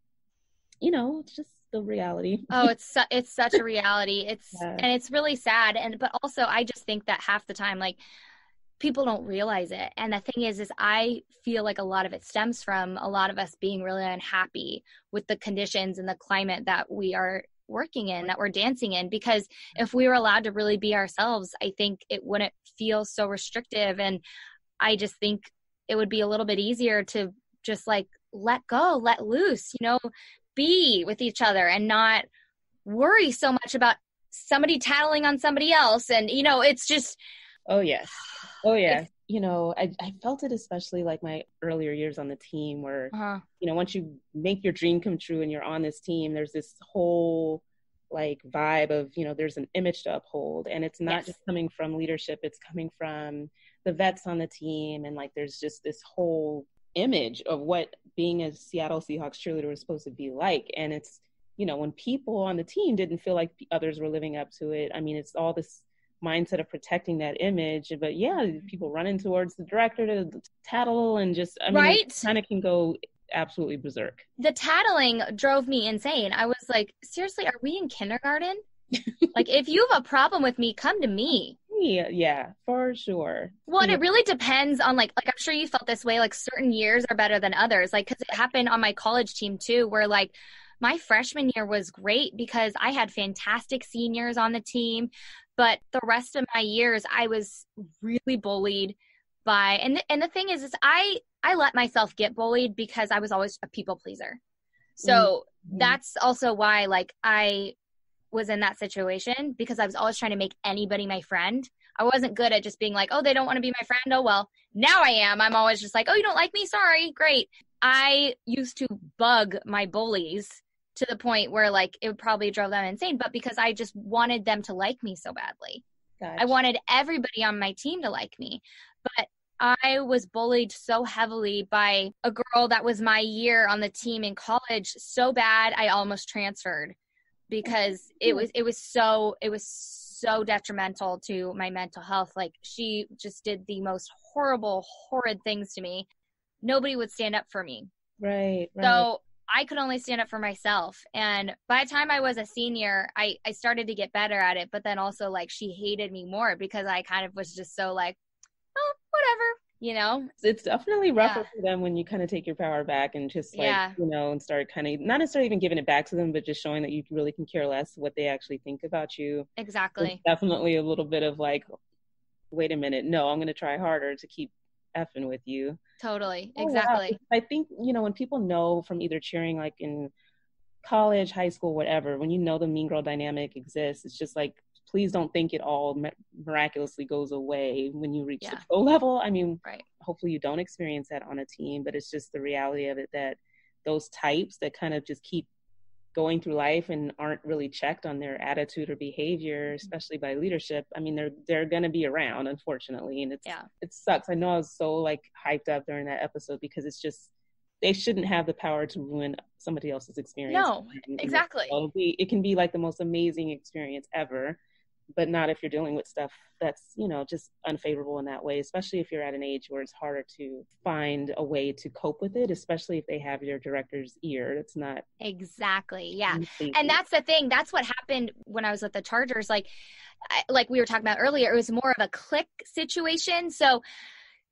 you know, it's just the reality. oh, it's su- it's such a reality. It's yeah. and it's really sad. And but also, I just think that half the time, like people don't realize it. And the thing is, is I feel like a lot of it stems from a lot of us being really unhappy with the conditions and the climate that we are working in that we're dancing in because if we were allowed to really be ourselves i think it wouldn't feel so restrictive and i just think it would be a little bit easier to just like let go let loose you know be with each other and not worry so much about somebody tattling on somebody else. And you know it's just oh yes. Oh yeah. you know I, I felt it especially like my earlier years on the team where uh-huh. you know once you make your dream come true and you're on this team there's this whole like vibe of you know there's an image to uphold. And it's not yes. just coming from leadership. It's coming from the vets on the team. And like there's just this whole image of what being a Seattle Seahawks cheerleader was supposed to be like. And it's, you know, when people on the team didn't feel like others were living up to it, I mean, it's all this mindset of protecting that image. But yeah, people running towards the director to tattle and just, I mean, right? kind of can go absolutely berserk. The tattling drove me insane. I was like, seriously, are we in kindergarten? like, if you have a problem with me, come to me yeah, for sure. Well, and it really depends on like like I'm sure you felt this way. Like certain years are better than others. Like because it happened on my college team too, where like my freshman year was great because I had fantastic seniors on the team, but the rest of my years I was really bullied by and and the thing is is I I let myself get bullied because I was always a people pleaser. So mm-hmm. that's also why like I was in that situation because I was always trying to make anybody my friend. I wasn't good at just being like, oh, they don't want to be my friend. Oh, well, now I am. I'm always just like, oh, you don't like me? Sorry. Great. I used to bug my bullies to the point where like it would probably drove them insane, but because I just wanted them to like me so badly. Gotcha. I wanted everybody on my team to like me. But I was bullied so heavily by a girl that was my year on the team in college so bad I almost transferred because it was it was so it was so detrimental to my mental health. Like she just did the most horrible horrid things to me. Nobody would stand up for me. Right, right. so i could only stand up for myself. And by the time i was a senior i i started to get better at it but then also like she hated me more because i kind of was just so like you know? It's definitely rougher yeah. for them when you kind of take your power back and just like yeah. you know and start kind of not necessarily even giving it back to them but just showing that you really can care less what they actually think about you. Exactly. it's definitely a little bit of like wait a minute no i'm going to try harder to keep effing with you. Totally. Oh, exactly. I think you know when people know from either cheering like in college high school whatever when you know the mean girl dynamic exists it's just like please don't think it all miraculously goes away when you reach yeah. the pro level. I mean, right. hopefully you don't experience that on a team, but it's just the reality of it that those types that kind of just keep going through life and aren't really checked on their attitude or behavior, mm-hmm. especially by leadership. I mean, they're they're gonna be around, unfortunately, and it's yeah. it sucks. I know I was so like hyped up during that episode because it's just they shouldn't have the power to ruin somebody else's experience. No, exactly. It can be like the most amazing experience ever but not if you're dealing with stuff that's you know just unfavorable in that way especially if you're at an age where it's harder to find a way to cope with it especially if they have your director's ear. It's not exactly yeah. and that's the thing that's what happened when i was with the chargers like like we were talking about earlier it was more of a clique situation. So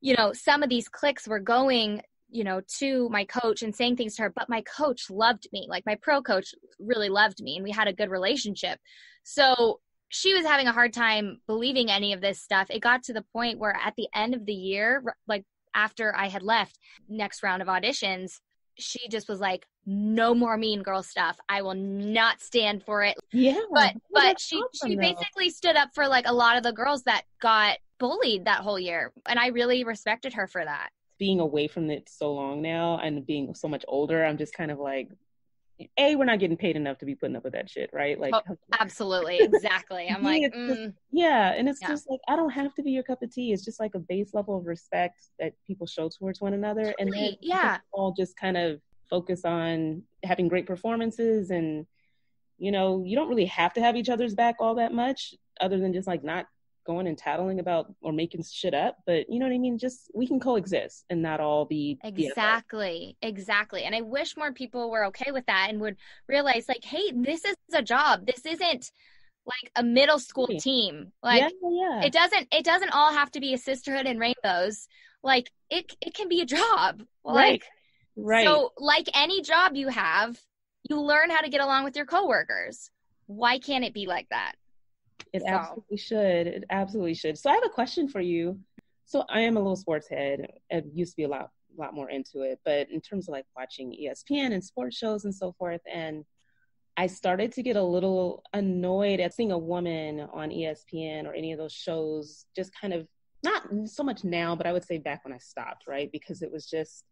you know some of these cliques were going you know to my coach and saying things to her but my coach loved me like my pro coach really loved me and we had a good relationship. So she was having a hard time believing any of this stuff. It got to the point where at the end of the year, like after I had left, next round of auditions, she just was like, "No more Mean Girl stuff. I will not stand for it." Yeah, but but she awesome, she though. basically stood up for like a lot of the girls that got bullied that whole year, and I really respected her for that. Being away from it so long now and being so much older, I'm just kind of like, a we're not getting paid enough to be putting up with that shit right like oh, absolutely exactly i'm like mm. just, yeah and it's yeah. just like i don't have to be your cup of tea it's just like a base level of respect that people show towards one another totally. and then yeah all just kind of focus on having great performances and you know you don't really have to have each other's back all that much other than just like not going and tattling about or making shit up but you know what i mean? Just we can coexist and not all be exactly exactly. And i wish more people were okay with that and would realize like hey this is a job. This isn't like a middle school team. Like yeah, yeah. it doesn't it doesn't all have to be a sisterhood and rainbows. Like it it can be a job. Like right. so like any job you have you learn how to get along with your coworkers. Why can't it be like that it so. absolutely should. It absolutely should. So I have a question for you. So I am a little sports head. I used to be a lot, lot more into it, but in terms of like watching ESPN and sports shows and so forth, and I started to get a little annoyed at seeing a woman on ESPN or any of those shows just kind of not so much now, but I would say back when I stopped, right? Because it was just,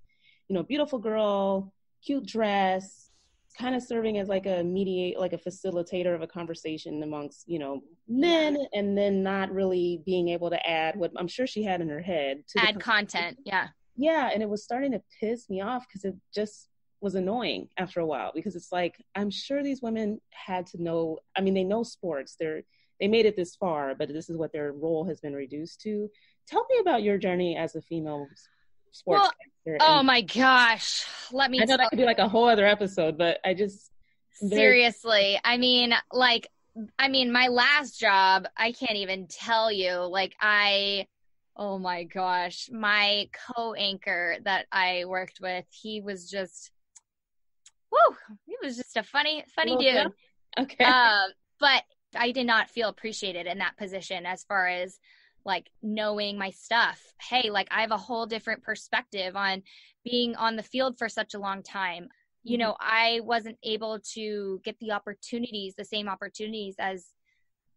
you know, beautiful girl, cute dress, kind of serving as like a mediate like a facilitator of a conversation amongst you know men and then not really being able to add what i'm sure she had in her head to add content yeah. Yeah and it was starting to piss me off because it just was annoying after a while because it's like i'm sure these women had to know i mean they know sports. They're they made it this far but this is what their role has been reduced to. Tell me about your journey as a female sports well, Oh my gosh. Let me I know that could be like a whole other episode, but I just seriously, I mean, like I mean, my last job, I can't even tell you. Like I oh my gosh, my co-anchor that I worked with, he was just whoo, he was just a funny funny dude. Okay. Um, but I did not feel appreciated in that position as far as like knowing my stuff. Hey, like I have a whole different perspective on being on the field for such a long time. You mm-hmm. know, I wasn't able to get the opportunities, the same opportunities as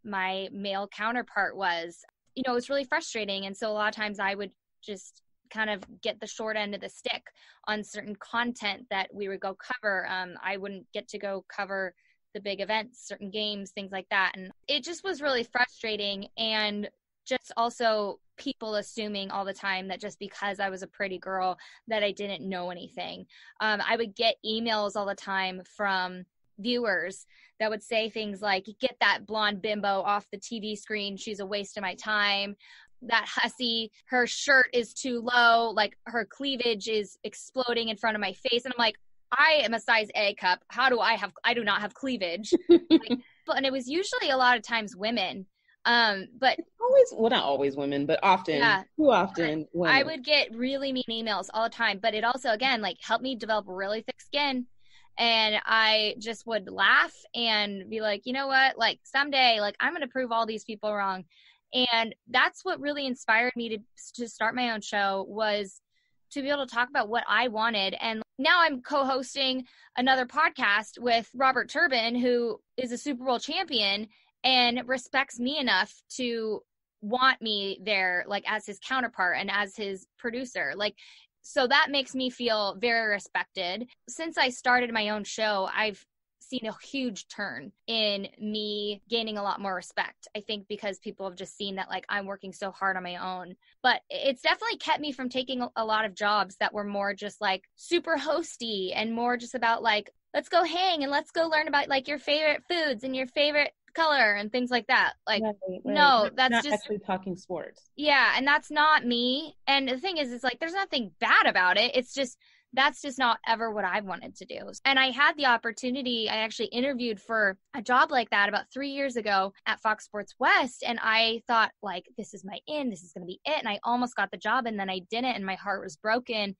my male counterpart was. You know, it was really frustrating. And so a lot of times I would just kind of get the short end of the stick on certain content that we would go cover. Um, I wouldn't get to go cover the big events, certain games, things like that. And it just was really frustrating. And just also people assuming all the time that just because I was a pretty girl that I didn't know anything. Um, I would get emails all the time from viewers that would say things like, "Get that blonde bimbo off the TV screen. She's a waste of my time." That hussy, her shirt is too low, like her cleavage is exploding in front of my face, and I'm like, I am a size A cup. How do I have? I do not have cleavage. like, and it was usually a lot of times women um, but it's always well, not always women, but often. Yeah, too often. Women. I would get really mean emails all the time, but it also again like helped me develop really thick skin. And I just would laugh and be like, you know what? Like someday, like I'm gonna prove all these people wrong. And that's what really inspired me to to start my own show was to be able to talk about what I wanted. And now I'm co-hosting another podcast with Robert Turbin, who is a Super Bowl champion and respects me enough to want me there like as his counterpart and as his producer like so that makes me feel very respected since i started my own show i've seen a huge turn in me gaining a lot more respect. I think because people have just seen that like I'm working so hard on my own. But it's definitely kept me from taking a lot of jobs that were more just like super hosty and more just about like let's go hang and let's go learn about like your favorite foods and your favorite color and things like that. Like, right, right. no, that's not just actually talking sports. Yeah, and that's not me. And the thing is, it's like there's nothing bad about it. It's just that's just not ever what I wanted to do. And I had the opportunity, I actually interviewed for a job like that about three years ago at Fox Sports West. And I thought, like, this is my in, this is going to be it. And I almost got the job and then I didn't, and my heart was broken.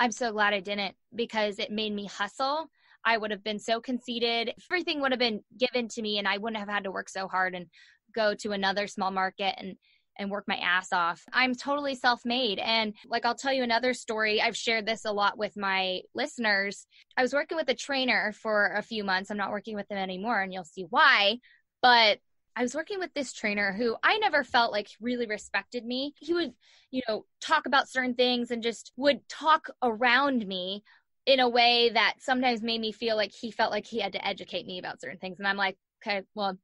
I'm so glad I didn't because it made me hustle. I would have been so conceited. Everything would have been given to me, and I wouldn't have had to work so hard and go to another small market and and work my ass off. I'm totally self made. And like, I'll tell you another story. I've shared this a lot with my listeners. I was working with a trainer for a few months. I'm not working with them anymore, and you'll see why. But I was working with this trainer who I never felt like really respected me. He would, you know, talk about certain things and just would talk around me in a way that sometimes made me feel like he felt like he had to educate me about certain things. And I'm like, okay, well,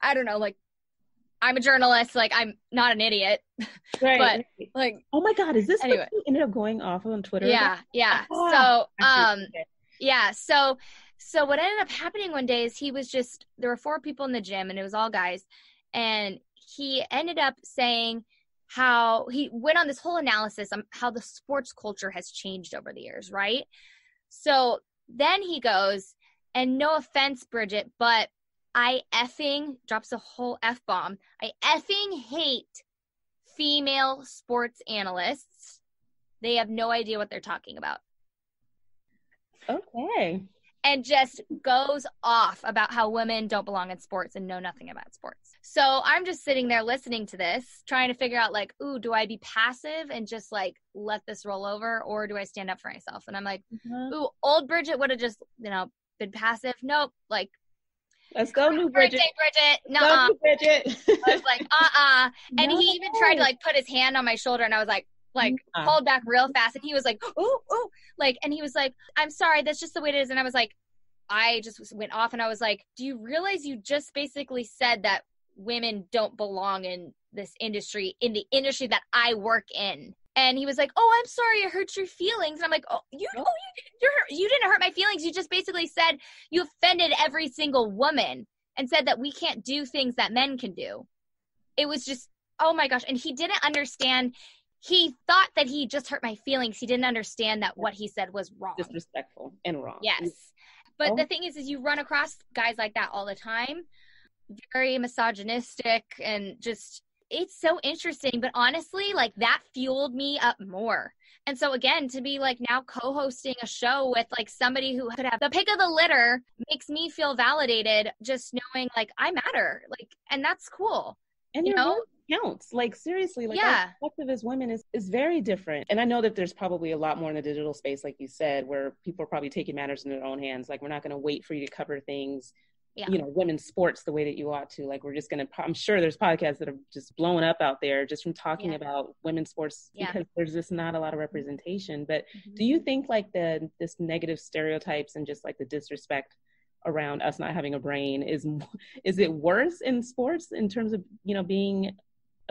I don't know, like I'm a journalist. Like I'm not an idiot. Right. but like, oh my god, is this anyway? What ended up going off on Twitter? Yeah, about? yeah. Ah, so, um, yeah. So, so what ended up happening one day is he was just there were four people in the gym and it was all guys, and he ended up saying how he went on this whole analysis on how the sports culture has changed over the years, right? So then he goes, and no offense, Bridget, but I effing drops a whole F bomb. I effing hate female sports analysts. They have no idea what they're talking about. Okay. And just goes off about how women don't belong in sports and know nothing about sports. So I'm just sitting there listening to this, trying to figure out, like, ooh, do I be passive and just like let this roll over, or do I stand up for myself? And I'm like, mm-hmm. ooh, old Bridget would have just, you know, been passive. Nope. Like, Let's go, new Bridget. Birthday, Bridget. No, Bridget. I was like, uh, uh-uh. uh And no. he even tried to like put his hand on my shoulder, and I was like, like uh pulled back real fast, and he was like, ooh, ooh, like, and he was like, I'm sorry, that's just the way it is. And I was like, I just went off, and I was like, do you realize you just basically said that women don't belong in this industry, in the industry that I work in? and he was like, "Oh, I'm sorry, I hurt your feelings." And I'm like, "Oh, you, oh, you, you you didn't hurt my feelings. You just basically said you offended every single woman and said that we can't do things that men can do." It was just, oh my gosh! And he didn't understand. He thought that he just hurt my feelings. He didn't understand that what he said was wrong, disrespectful, and wrong. Yes, mm-hmm. but oh. the thing is, is you run across guys like that all the time, very misogynistic and just it's so interesting. But honestly, like that fueled me up more. And so again, to be like now co-hosting a show with like somebody who could have the pick of the litter makes me feel validated just knowing like I matter. Like and that's cool. And you know counts. Like seriously, like yeah. our perspective as women is is very different. And I know that there's probably a lot more in the digital space, like you said, where people are probably taking matters in their own hands. Like we're not gonna wait for you to cover things yeah. you know women's sports the way that you ought to like we're just gonna i'm sure there's podcasts that are just blowing up out there just from talking yeah. about women's sports yeah. because there's just not a lot of representation but mm-hmm. do you think like the this negative stereotypes and just like the disrespect around us not having a brain is is it worse in sports in terms of you know being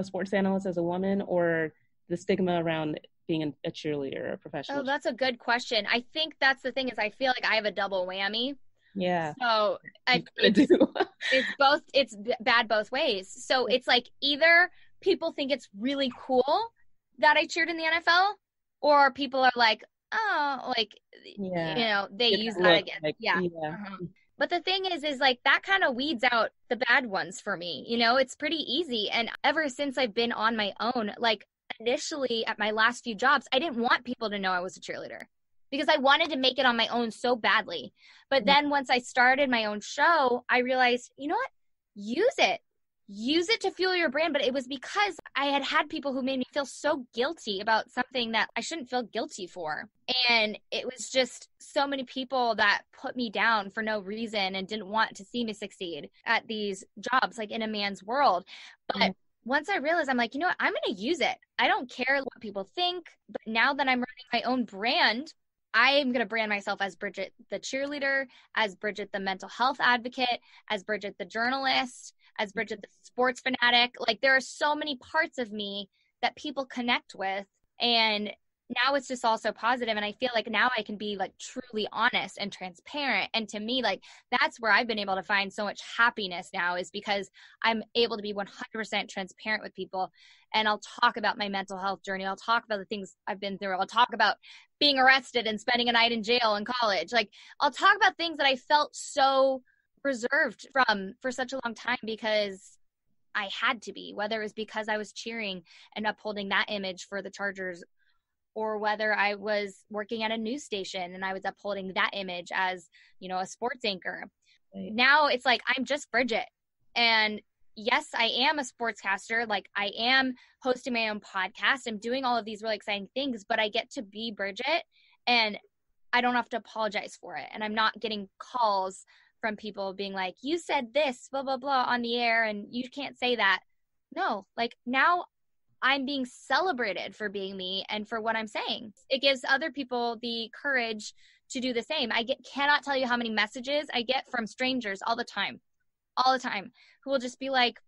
a sports analyst as a woman or the stigma around being a cheerleader a professional oh that's a good question i think that's the thing is i feel like i have a double whammy yeah. So I, it's, it's both, it's bad both ways. So it's like either people think it's really cool that I cheered in the NFL, or people are like, oh, like, yeah. you know, they use that again. Like, yeah. yeah. Uh-huh. But the thing is, is like that kind of weeds out the bad ones for me. You know, it's pretty easy. And ever since I've been on my own, like initially at my last few jobs, I didn't want people to know I was a cheerleader because I wanted to make it on my own so badly. But mm. then once I started my own show, I realized, you know what? Use it. Use it to fuel your brand. But it was because I had had people who made me feel so guilty about something that I shouldn't feel guilty for. And it was just so many people that put me down for no reason and didn't want to see me succeed at these jobs, like in a man's world. But mm-hmm once I realized, I'm like, you know what? I'm going to use it. I don't care what people think. But now that I'm running my own brand, I am going to brand myself as Bridget the cheerleader, as Bridget the mental health advocate, as Bridget the journalist, as Bridget the sports fanatic. Like there are so many parts of me that people connect with. And now it's just all so positive and i feel like now i can be like truly honest and transparent and to me like that's where i've been able to find so much happiness now is because i'm able to be 100% transparent with people and i'll talk about my mental health journey i'll talk about the things i've been through i'll talk about being arrested and spending a night in jail in college like i'll talk about things that i felt so reserved from for such a long time because I had to be, whether it was because I was cheering and upholding that image for the Chargers or whether I was working at a news station and I was upholding that image as, you know, a sports anchor. Right. Now it's like I'm just Bridget. And yes, I am a sportscaster. Like I am hosting my own podcast. I'm doing all of these really exciting things, but I get to be Bridget and I don't have to apologize for it. And I'm not getting calls from people being like, you said this, blah, blah, blah on the air and you can't say that. No, like now I'm being celebrated for being me and for what I'm saying. It gives other people the courage to do the same. I get cannot tell you how many messages I get from strangers all the time. All the time who will just be like,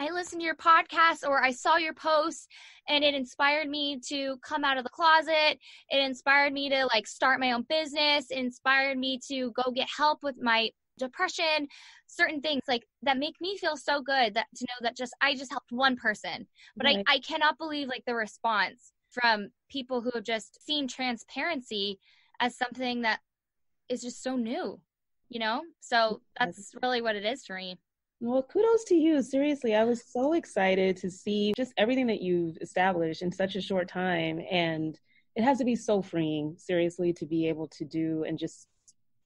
I listened to your podcast or I saw your post and it inspired me to come out of the closet. It inspired me to like start my own business, it inspired me to go get help with my depression, certain things like that make me feel so good that to know that just I just helped one person. But right. I, I cannot believe like the response from people who have just seen transparency as something that is just so new, you know? So that's really what it is for me. Well, kudos to you. Seriously, I was so excited to see just everything that you've established in such a short time. And it has to be so freeing, seriously, to be able to do and just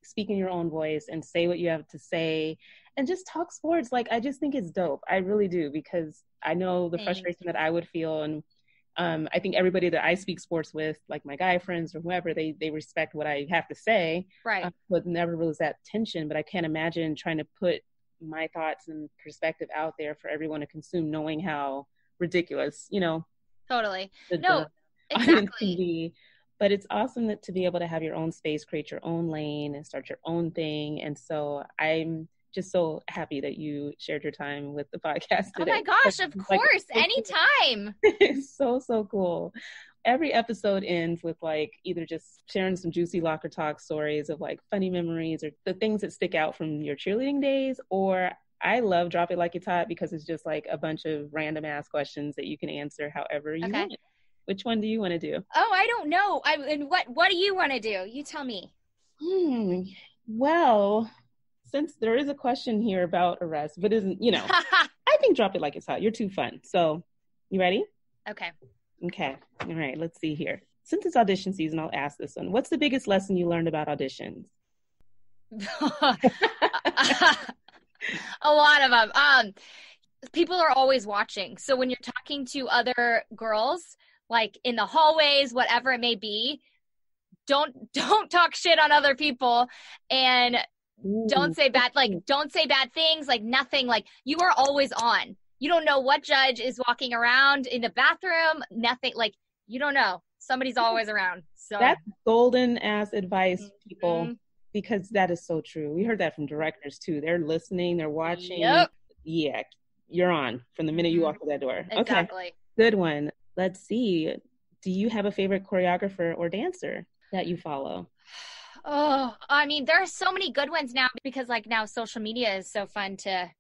speak in your own voice and say what you have to say and just talk sports. Like, I just think it's dope. I really do because I know the Thanks. frustration that I would feel. And um, I think everybody that I speak sports with, like my guy friends or whoever, they, they respect what I have to say. Right. Uh, but never was that tension. But I can't imagine trying to put my thoughts and perspective out there for everyone to consume, knowing how ridiculous, you know. Totally. The, no, the exactly. But it's awesome that to be able to have your own space, create your own lane, and start your own thing. And so I'm just so happy that you shared your time with the podcast today. Oh my gosh, of course, like, anytime. it's so so cool. Every episode ends with like either just sharing some juicy locker talk stories of like funny memories or the things that stick out from your cheerleading days, or I love Drop It Like It's Hot because it's just like a bunch of random ass questions that you can answer however you okay. want. Which one do you want to do? Oh, I don't know. I and what what do you want to do? You tell me. Hmm. Well, since there is a question here about arrest, but isn't you know, I think drop it like it's hot. You're too fun. So, you ready? Okay. Okay. All right. Let's see here. Since it's audition season, I'll ask this one. What's the biggest lesson you learned about auditions? a lot of them. Um, people are always watching. So when you're talking to other girls, like in the hallways, whatever it may be. Don't don't talk shit on other people and Ooh. don't say bad like don't say bad things, like nothing like you are always on. You don't know what judge is walking around in the bathroom, nothing like you don't know. Somebody's always around. So that's golden ass advice, people, mm-hmm. because that is so true. We heard that from directors too. They're listening, they're watching. Yep. Yeah, you're on from the minute you mm-hmm. walk through that door. Exactly. Okay. Good one let's see. Do you have a favorite choreographer or dancer that you follow? Oh, I mean, there are so many good ones now because like now social media is so fun to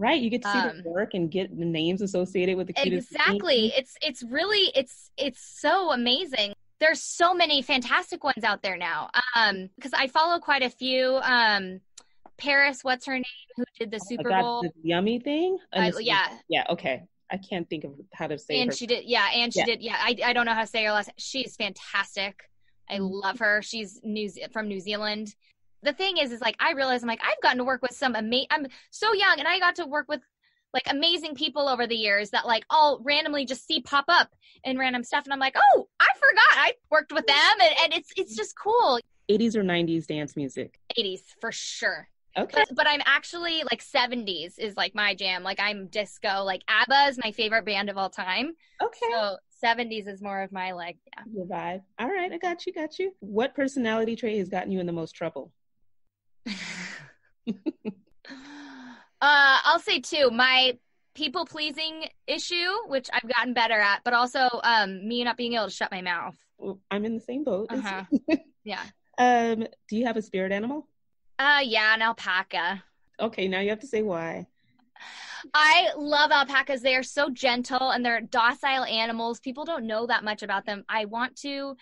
Right, you get to see um, the work and get the names associated with the cutest Exactly. It's it's really it's it's so amazing. There's so many fantastic ones out there now. Um because I follow quite a few um Parris, what's her name, who did the oh Super Bowl? The yummy thing? Uh, yeah. Yeah, okay. I can't think of how to say. And her. she did, yeah, and she yeah. did, yeah. I I don't know how to say her last. She's fantastic. I mm-hmm. love her. She's New from New Zealand. The thing is, is like I realize I'm like I've gotten to work with some amazing. I'm so young, and I got to work with like amazing people over the years that like all randomly just see pop up in random stuff, and I'm like, oh, I forgot I worked with them, and, and it's it's just cool. 80s or 90s dance music? 80s for sure. Okay. But, but, I'm actually like 70s is like my jam. Like I'm disco. Like ABBA is my favorite band of all time. Okay. So 70s is more of my like yeah. Your vibe. All right, I got you, got you. What personality trait has gotten you in the most trouble? uh, I'll say two. My people pleasing issue, which I've gotten better at, but also um, me not being able to shut my mouth. I'm in the same boat. Uh-huh. yeah. Um, do you have a spirit animal? Uh yeah, an alpaca. Okay, now you have to say why. I love alpacas. They are so gentle and they're docile animals. People don't know that much about them. I want to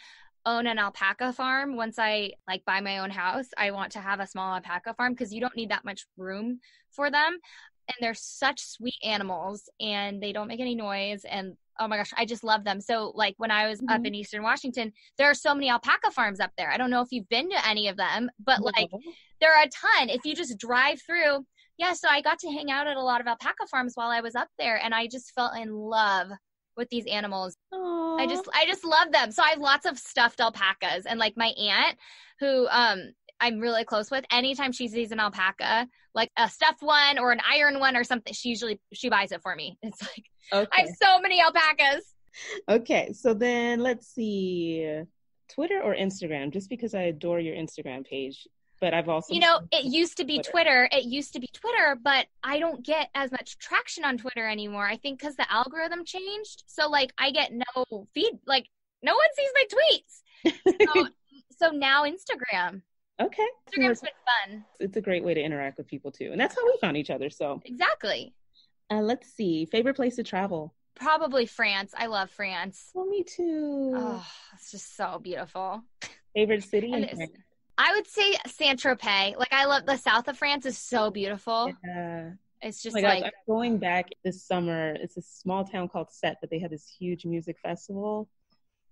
own an alpaca farm once I like buy my own house. I want to have a small alpaca farm because you don't need that much room for them. And they're such sweet animals and they don't make any noise and oh my gosh, I just love them. So like when I was mm-hmm. up in Eastern Washington, there are so many alpaca farms up there. I don't know if you've been to any of them, but like there are a ton. If you just drive through, yeah, so I got to hang out at a lot of alpaca farms while I was up there and I just fell in love with these animals. Aww. I just I just love them. So I have lots of stuffed alpacas and like my aunt who um I'm really close with, anytime she sees an alpaca, like a stuffed one or an iron one or something, she usually she buys it for me. It's like okay. I have so many alpacas. Okay, so then let's see. Twitter or Instagram? Just because I adore your Instagram page, but I've also you know it used to be Twitter. Twitter. It used to be Twitter, but I don't get as much traction on Twitter anymore. I think because the algorithm changed, so like I get no feed, like no one sees my tweets. so, so now Instagram. Okay, Instagram's been fun. It's a great way to interact with people too, and that's how we found each other. So exactly. Uh, let's see, favorite place to travel. Probably France. I love France. Well, me too. Oh, it's just so beautiful. Favorite city? I would say Saint Tropez. Like I love the south of France is so beautiful. Yeah. It's just oh like gosh, going back this summer. It's a small town called Sète, but they had this huge music festival.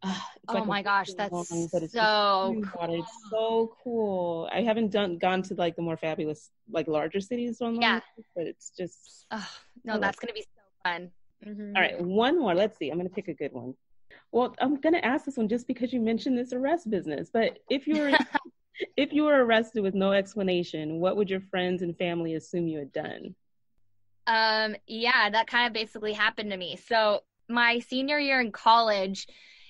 Uh, oh like my gosh, that's long, so cool. It's so cool. I haven't done gone to like the more fabulous, like larger cities on yeah. but it's just oh, no, that's gonna be so fun. Mm-hmm. All right, one more. Let's see. I'm gonna pick a good one. Well, I'm gonna ask this one just because you mentioned this arrest business. But if you were if you were arrested with no explanation, what would your friends and family assume you had done? Um, yeah, that kind of basically happened to me. So my senior year in college,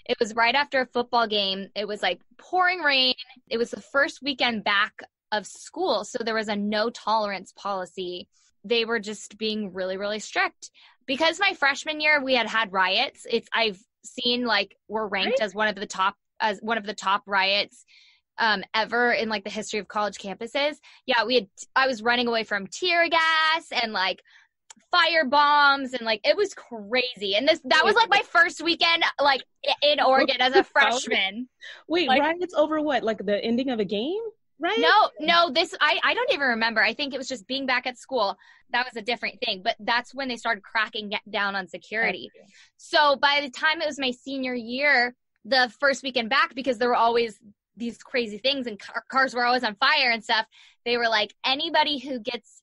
it was right after a football game. It was like pouring rain. It was the first weekend back of school, so there was a no tolerance policy. They were just being really, really strict. Because my freshman year we had had riots. It's I've seen like we're ranked as one of the top as one of the top riots um, ever in like the history of college campuses. Yeah, we had, I was running away from tear gas and like fire bombs and like it was crazy. And this, that was like my first weekend like in Oregon as a freshman. Wait, like, riots over what? Like the ending of a game? Right? No, no, this, I, I don't even remember. I think it was just being back at school. That was a different thing, but that's when they started cracking down on security. So by the time it was my senior year, the first weekend back, because there were always these crazy things and car- cars were always on fire and stuff they were like anybody who gets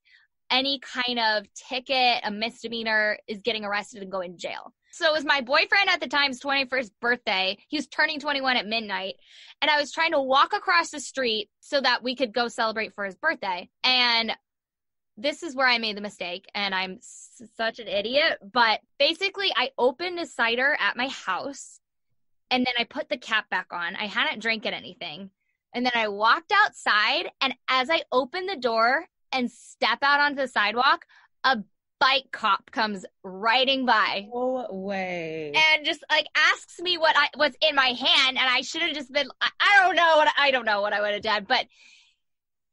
any kind of ticket a misdemeanor is getting arrested and going to jail so it was my boyfriend at the time's 21st birthday he was turning 21 at midnight and i was trying to walk across the street so that we could go celebrate for his birthday and this is where I made the mistake, and I'm s- such an idiot. But basically, I opened a cider at my house and then I put the cap back on. I hadn't drank anything. And then I walked outside, and as I opened the door and step out onto the sidewalk, a bike cop comes riding by. No way. And just like asks me what I what's in my hand, and I should have just been I, I don't know what I don't know what I would have done. But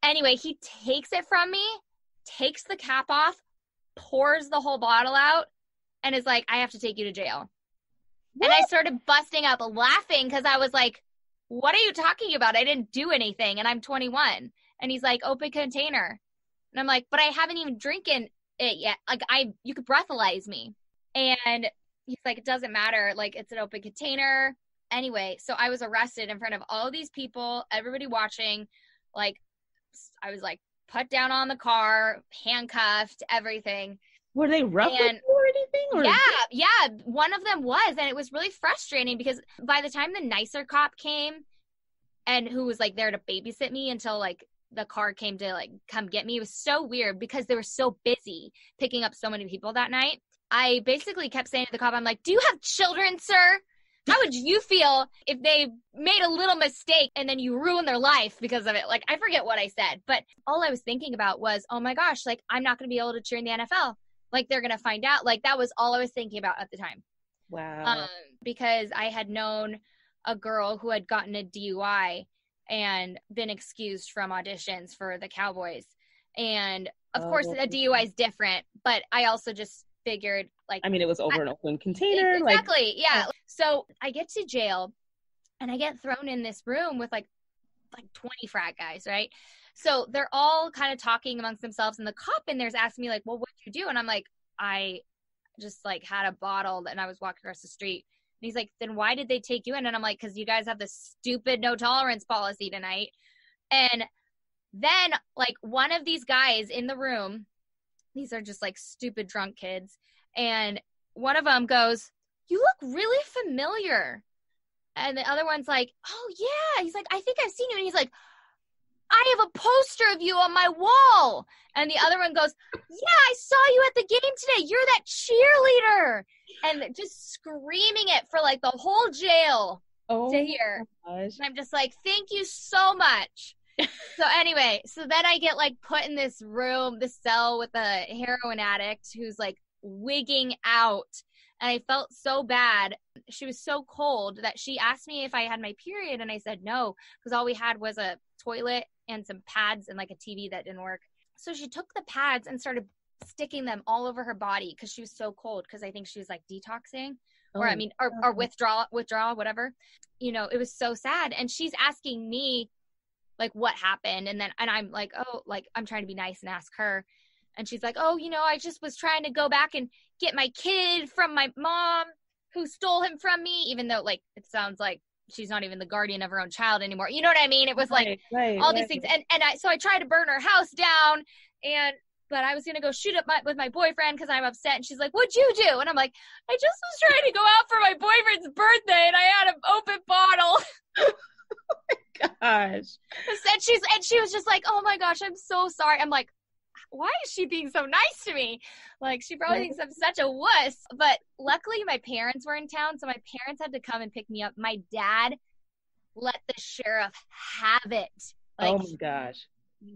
anyway, he takes it from me, takes the cap off, pours the whole bottle out, and is like, I have to take you to jail. And I started busting up laughing because I was like, what are you talking about? I didn't do anything and I'm 21. And he's like, open container. And I'm like, but I haven't even drinking it yet. Like I, you could breathalyze me. And he's like, it doesn't matter. Like it's an open container. Anyway, so I was arrested in front of all these people, everybody watching. Like I was like put down on the car, handcuffed, everything. Were they rough and, or anything? Or yeah, yeah. One of them was, and it was really frustrating because by the time the nicer cop came, and who was like there to babysit me until like the car came to like come get me, it was so weird because they were so busy picking up so many people that night. I basically kept saying to the cop, "I'm like, do you have children, sir?" How would you feel if they made a little mistake and then you ruin their life because of it? Like, I forget what I said, but all I was thinking about was, oh my gosh, like, I'm not going to be able to cheer in the NFL like they're gonna find out like that was all i was thinking about at the time wow um, because i had known a girl who had gotten a DUI and been excused from auditions for the Cowboys. And of oh, course, a DUI is different, but I also just figured like I mean, it was over I, an open container. Exactly. Like, yeah. So I get to jail and I get thrown in this room with like like 20 frat guys, right? So they're all kind of talking amongst themselves, and the cop in there's asking me like, "Well, what'd you do?" And I'm like, "I just like had a bottle, and I was walking across the street." And he's like, "Then why did they take you in?" And I'm like, "Cause you guys have this stupid no tolerance policy tonight." And then like one of these guys in the room, these are just like stupid drunk kids, and one of them goes, "You look really familiar." And the other one's like, "Oh yeah." He's like, "I think I've seen you." And he's like, I have a poster of you on my wall. And the other one goes, Yeah, I saw you at the game today. You're that cheerleader. And just screaming it for like the whole jail oh to hear. And I'm just like, Thank you so much. so anyway, so then I get like put in this room, this cell with a heroin addict who's like wigging out. And I felt so bad. She was so cold that she asked me if I had my period. And I said no, because all we had was a toilet and some pads and like a TV that didn't work. So she took the pads and started sticking them all over her body because she was so cold because I think she was like detoxing or I oh, mean or, or withdrawal withdrawal whatever. You know, it was so sad and she's asking me like what happened and then and I'm like, "Oh, like I'm trying to be nice and ask her." And she's like, "Oh, you know, I just was trying to go back and get my kid from my mom who stole him from me even though like it sounds like she's not even the guardian of her own child anymore. You know what I mean? It was like right, right, all these things. And and I so I tried to burn her house down and but I was gonna go shoot up my, with my boyfriend because I'm upset. And she's like, "What'd you do?" And I'm like, "I just was trying to go out for my boyfriend's birthday, and I had an open bottle." oh my gosh! And she's and she was just like, "Oh my gosh, I'm so sorry." I'm like, why is she being so nice to me? Like she probably thinks I'm such a wuss. But luckily my parents were in town, so my parents had to come and pick me up. My dad let the sheriff have it. Oh like, oh my gosh.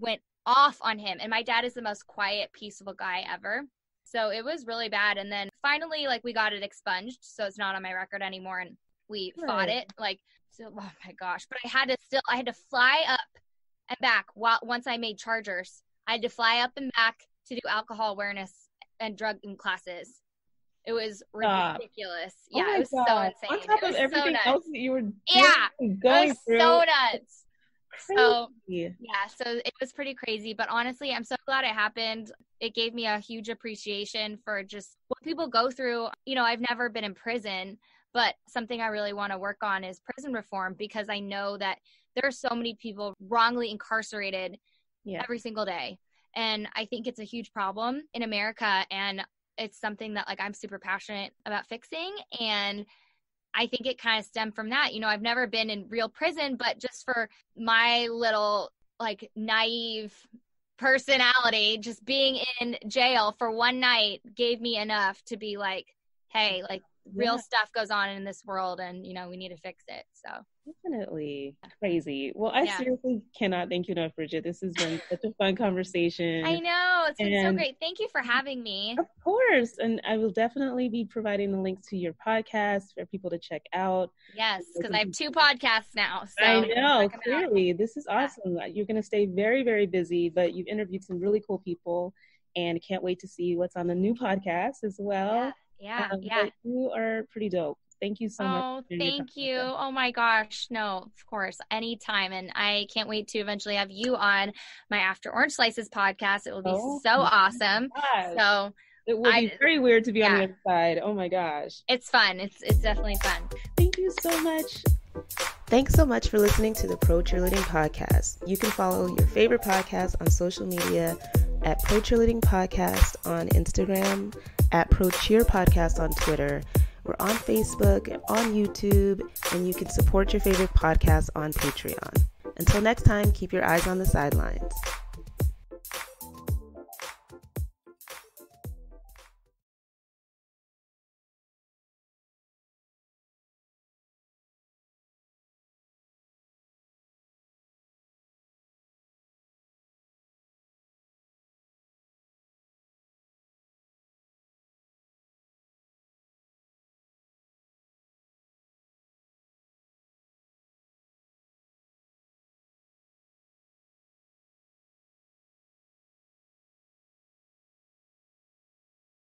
Went off on him. And my dad is the most quiet, peaceable guy ever. So it was really bad. And then finally, like we got it expunged, so it's not on my record anymore. And we Good. fought it. Like, so, oh my gosh! But I had to still, I had to fly up and back while once I made chargers I had to fly up and back to do alcohol awareness and drug classes. It was ah. ridiculous. Oh yeah, it was God. so insane. On top of everything so else that you were yeah, going through. so nuts. Crazy. So yeah, so it was pretty crazy. But honestly, I'm so glad it happened. It gave me a huge appreciation for just what people go through. You know, I've never been in prison, but something I really want to work on is prison reform because I know that there are so many people wrongly incarcerated yeah. every single day. And I think it's a huge problem in America. And it's something that like I'm super passionate about fixing. And I think it kind of stemmed from that. You know, I've never been in real prison, but just for my little like naive personality, just being in jail for one night gave me enough to be like, hey, like real yeah. stuff goes on in this world and, you know, we need to fix it. So Definitely crazy. Well, I yeah. seriously cannot thank you enough, Bridget. This has been such a fun conversation. I know. It's been and so great. Thank you for having me. Of course. And I will definitely be providing the links to your podcast for people to check out. Yes, because I have two podcasts now. So I know, clearly. This is awesome. Yeah. You're going to stay very, very busy, but you've interviewed some really cool people and can't wait to see what's on the new podcast as well. Yeah, yeah. Um, yeah. You are pretty dope. Thank you so oh, much. Oh, thank you. Oh my gosh. No, of course, anytime. And I can't wait to eventually have you on my After Orange Slices podcast. It will be oh, so awesome. Gosh. So it will I, be very weird to be yeah. on the other side. Oh my gosh. It's fun. It's it's definitely fun. Thank you so much. Thanks so much for listening to the Pro Cheerleading Podcast. You can follow your favorite podcast on social media at Pro Cheerleading Podcast on Instagram, at Pro Cheer Podcast on Twitter, we're on Facebook on YouTube, and you can support your favorite podcast on Patreon. Until next time, keep your eyes on the sidelines.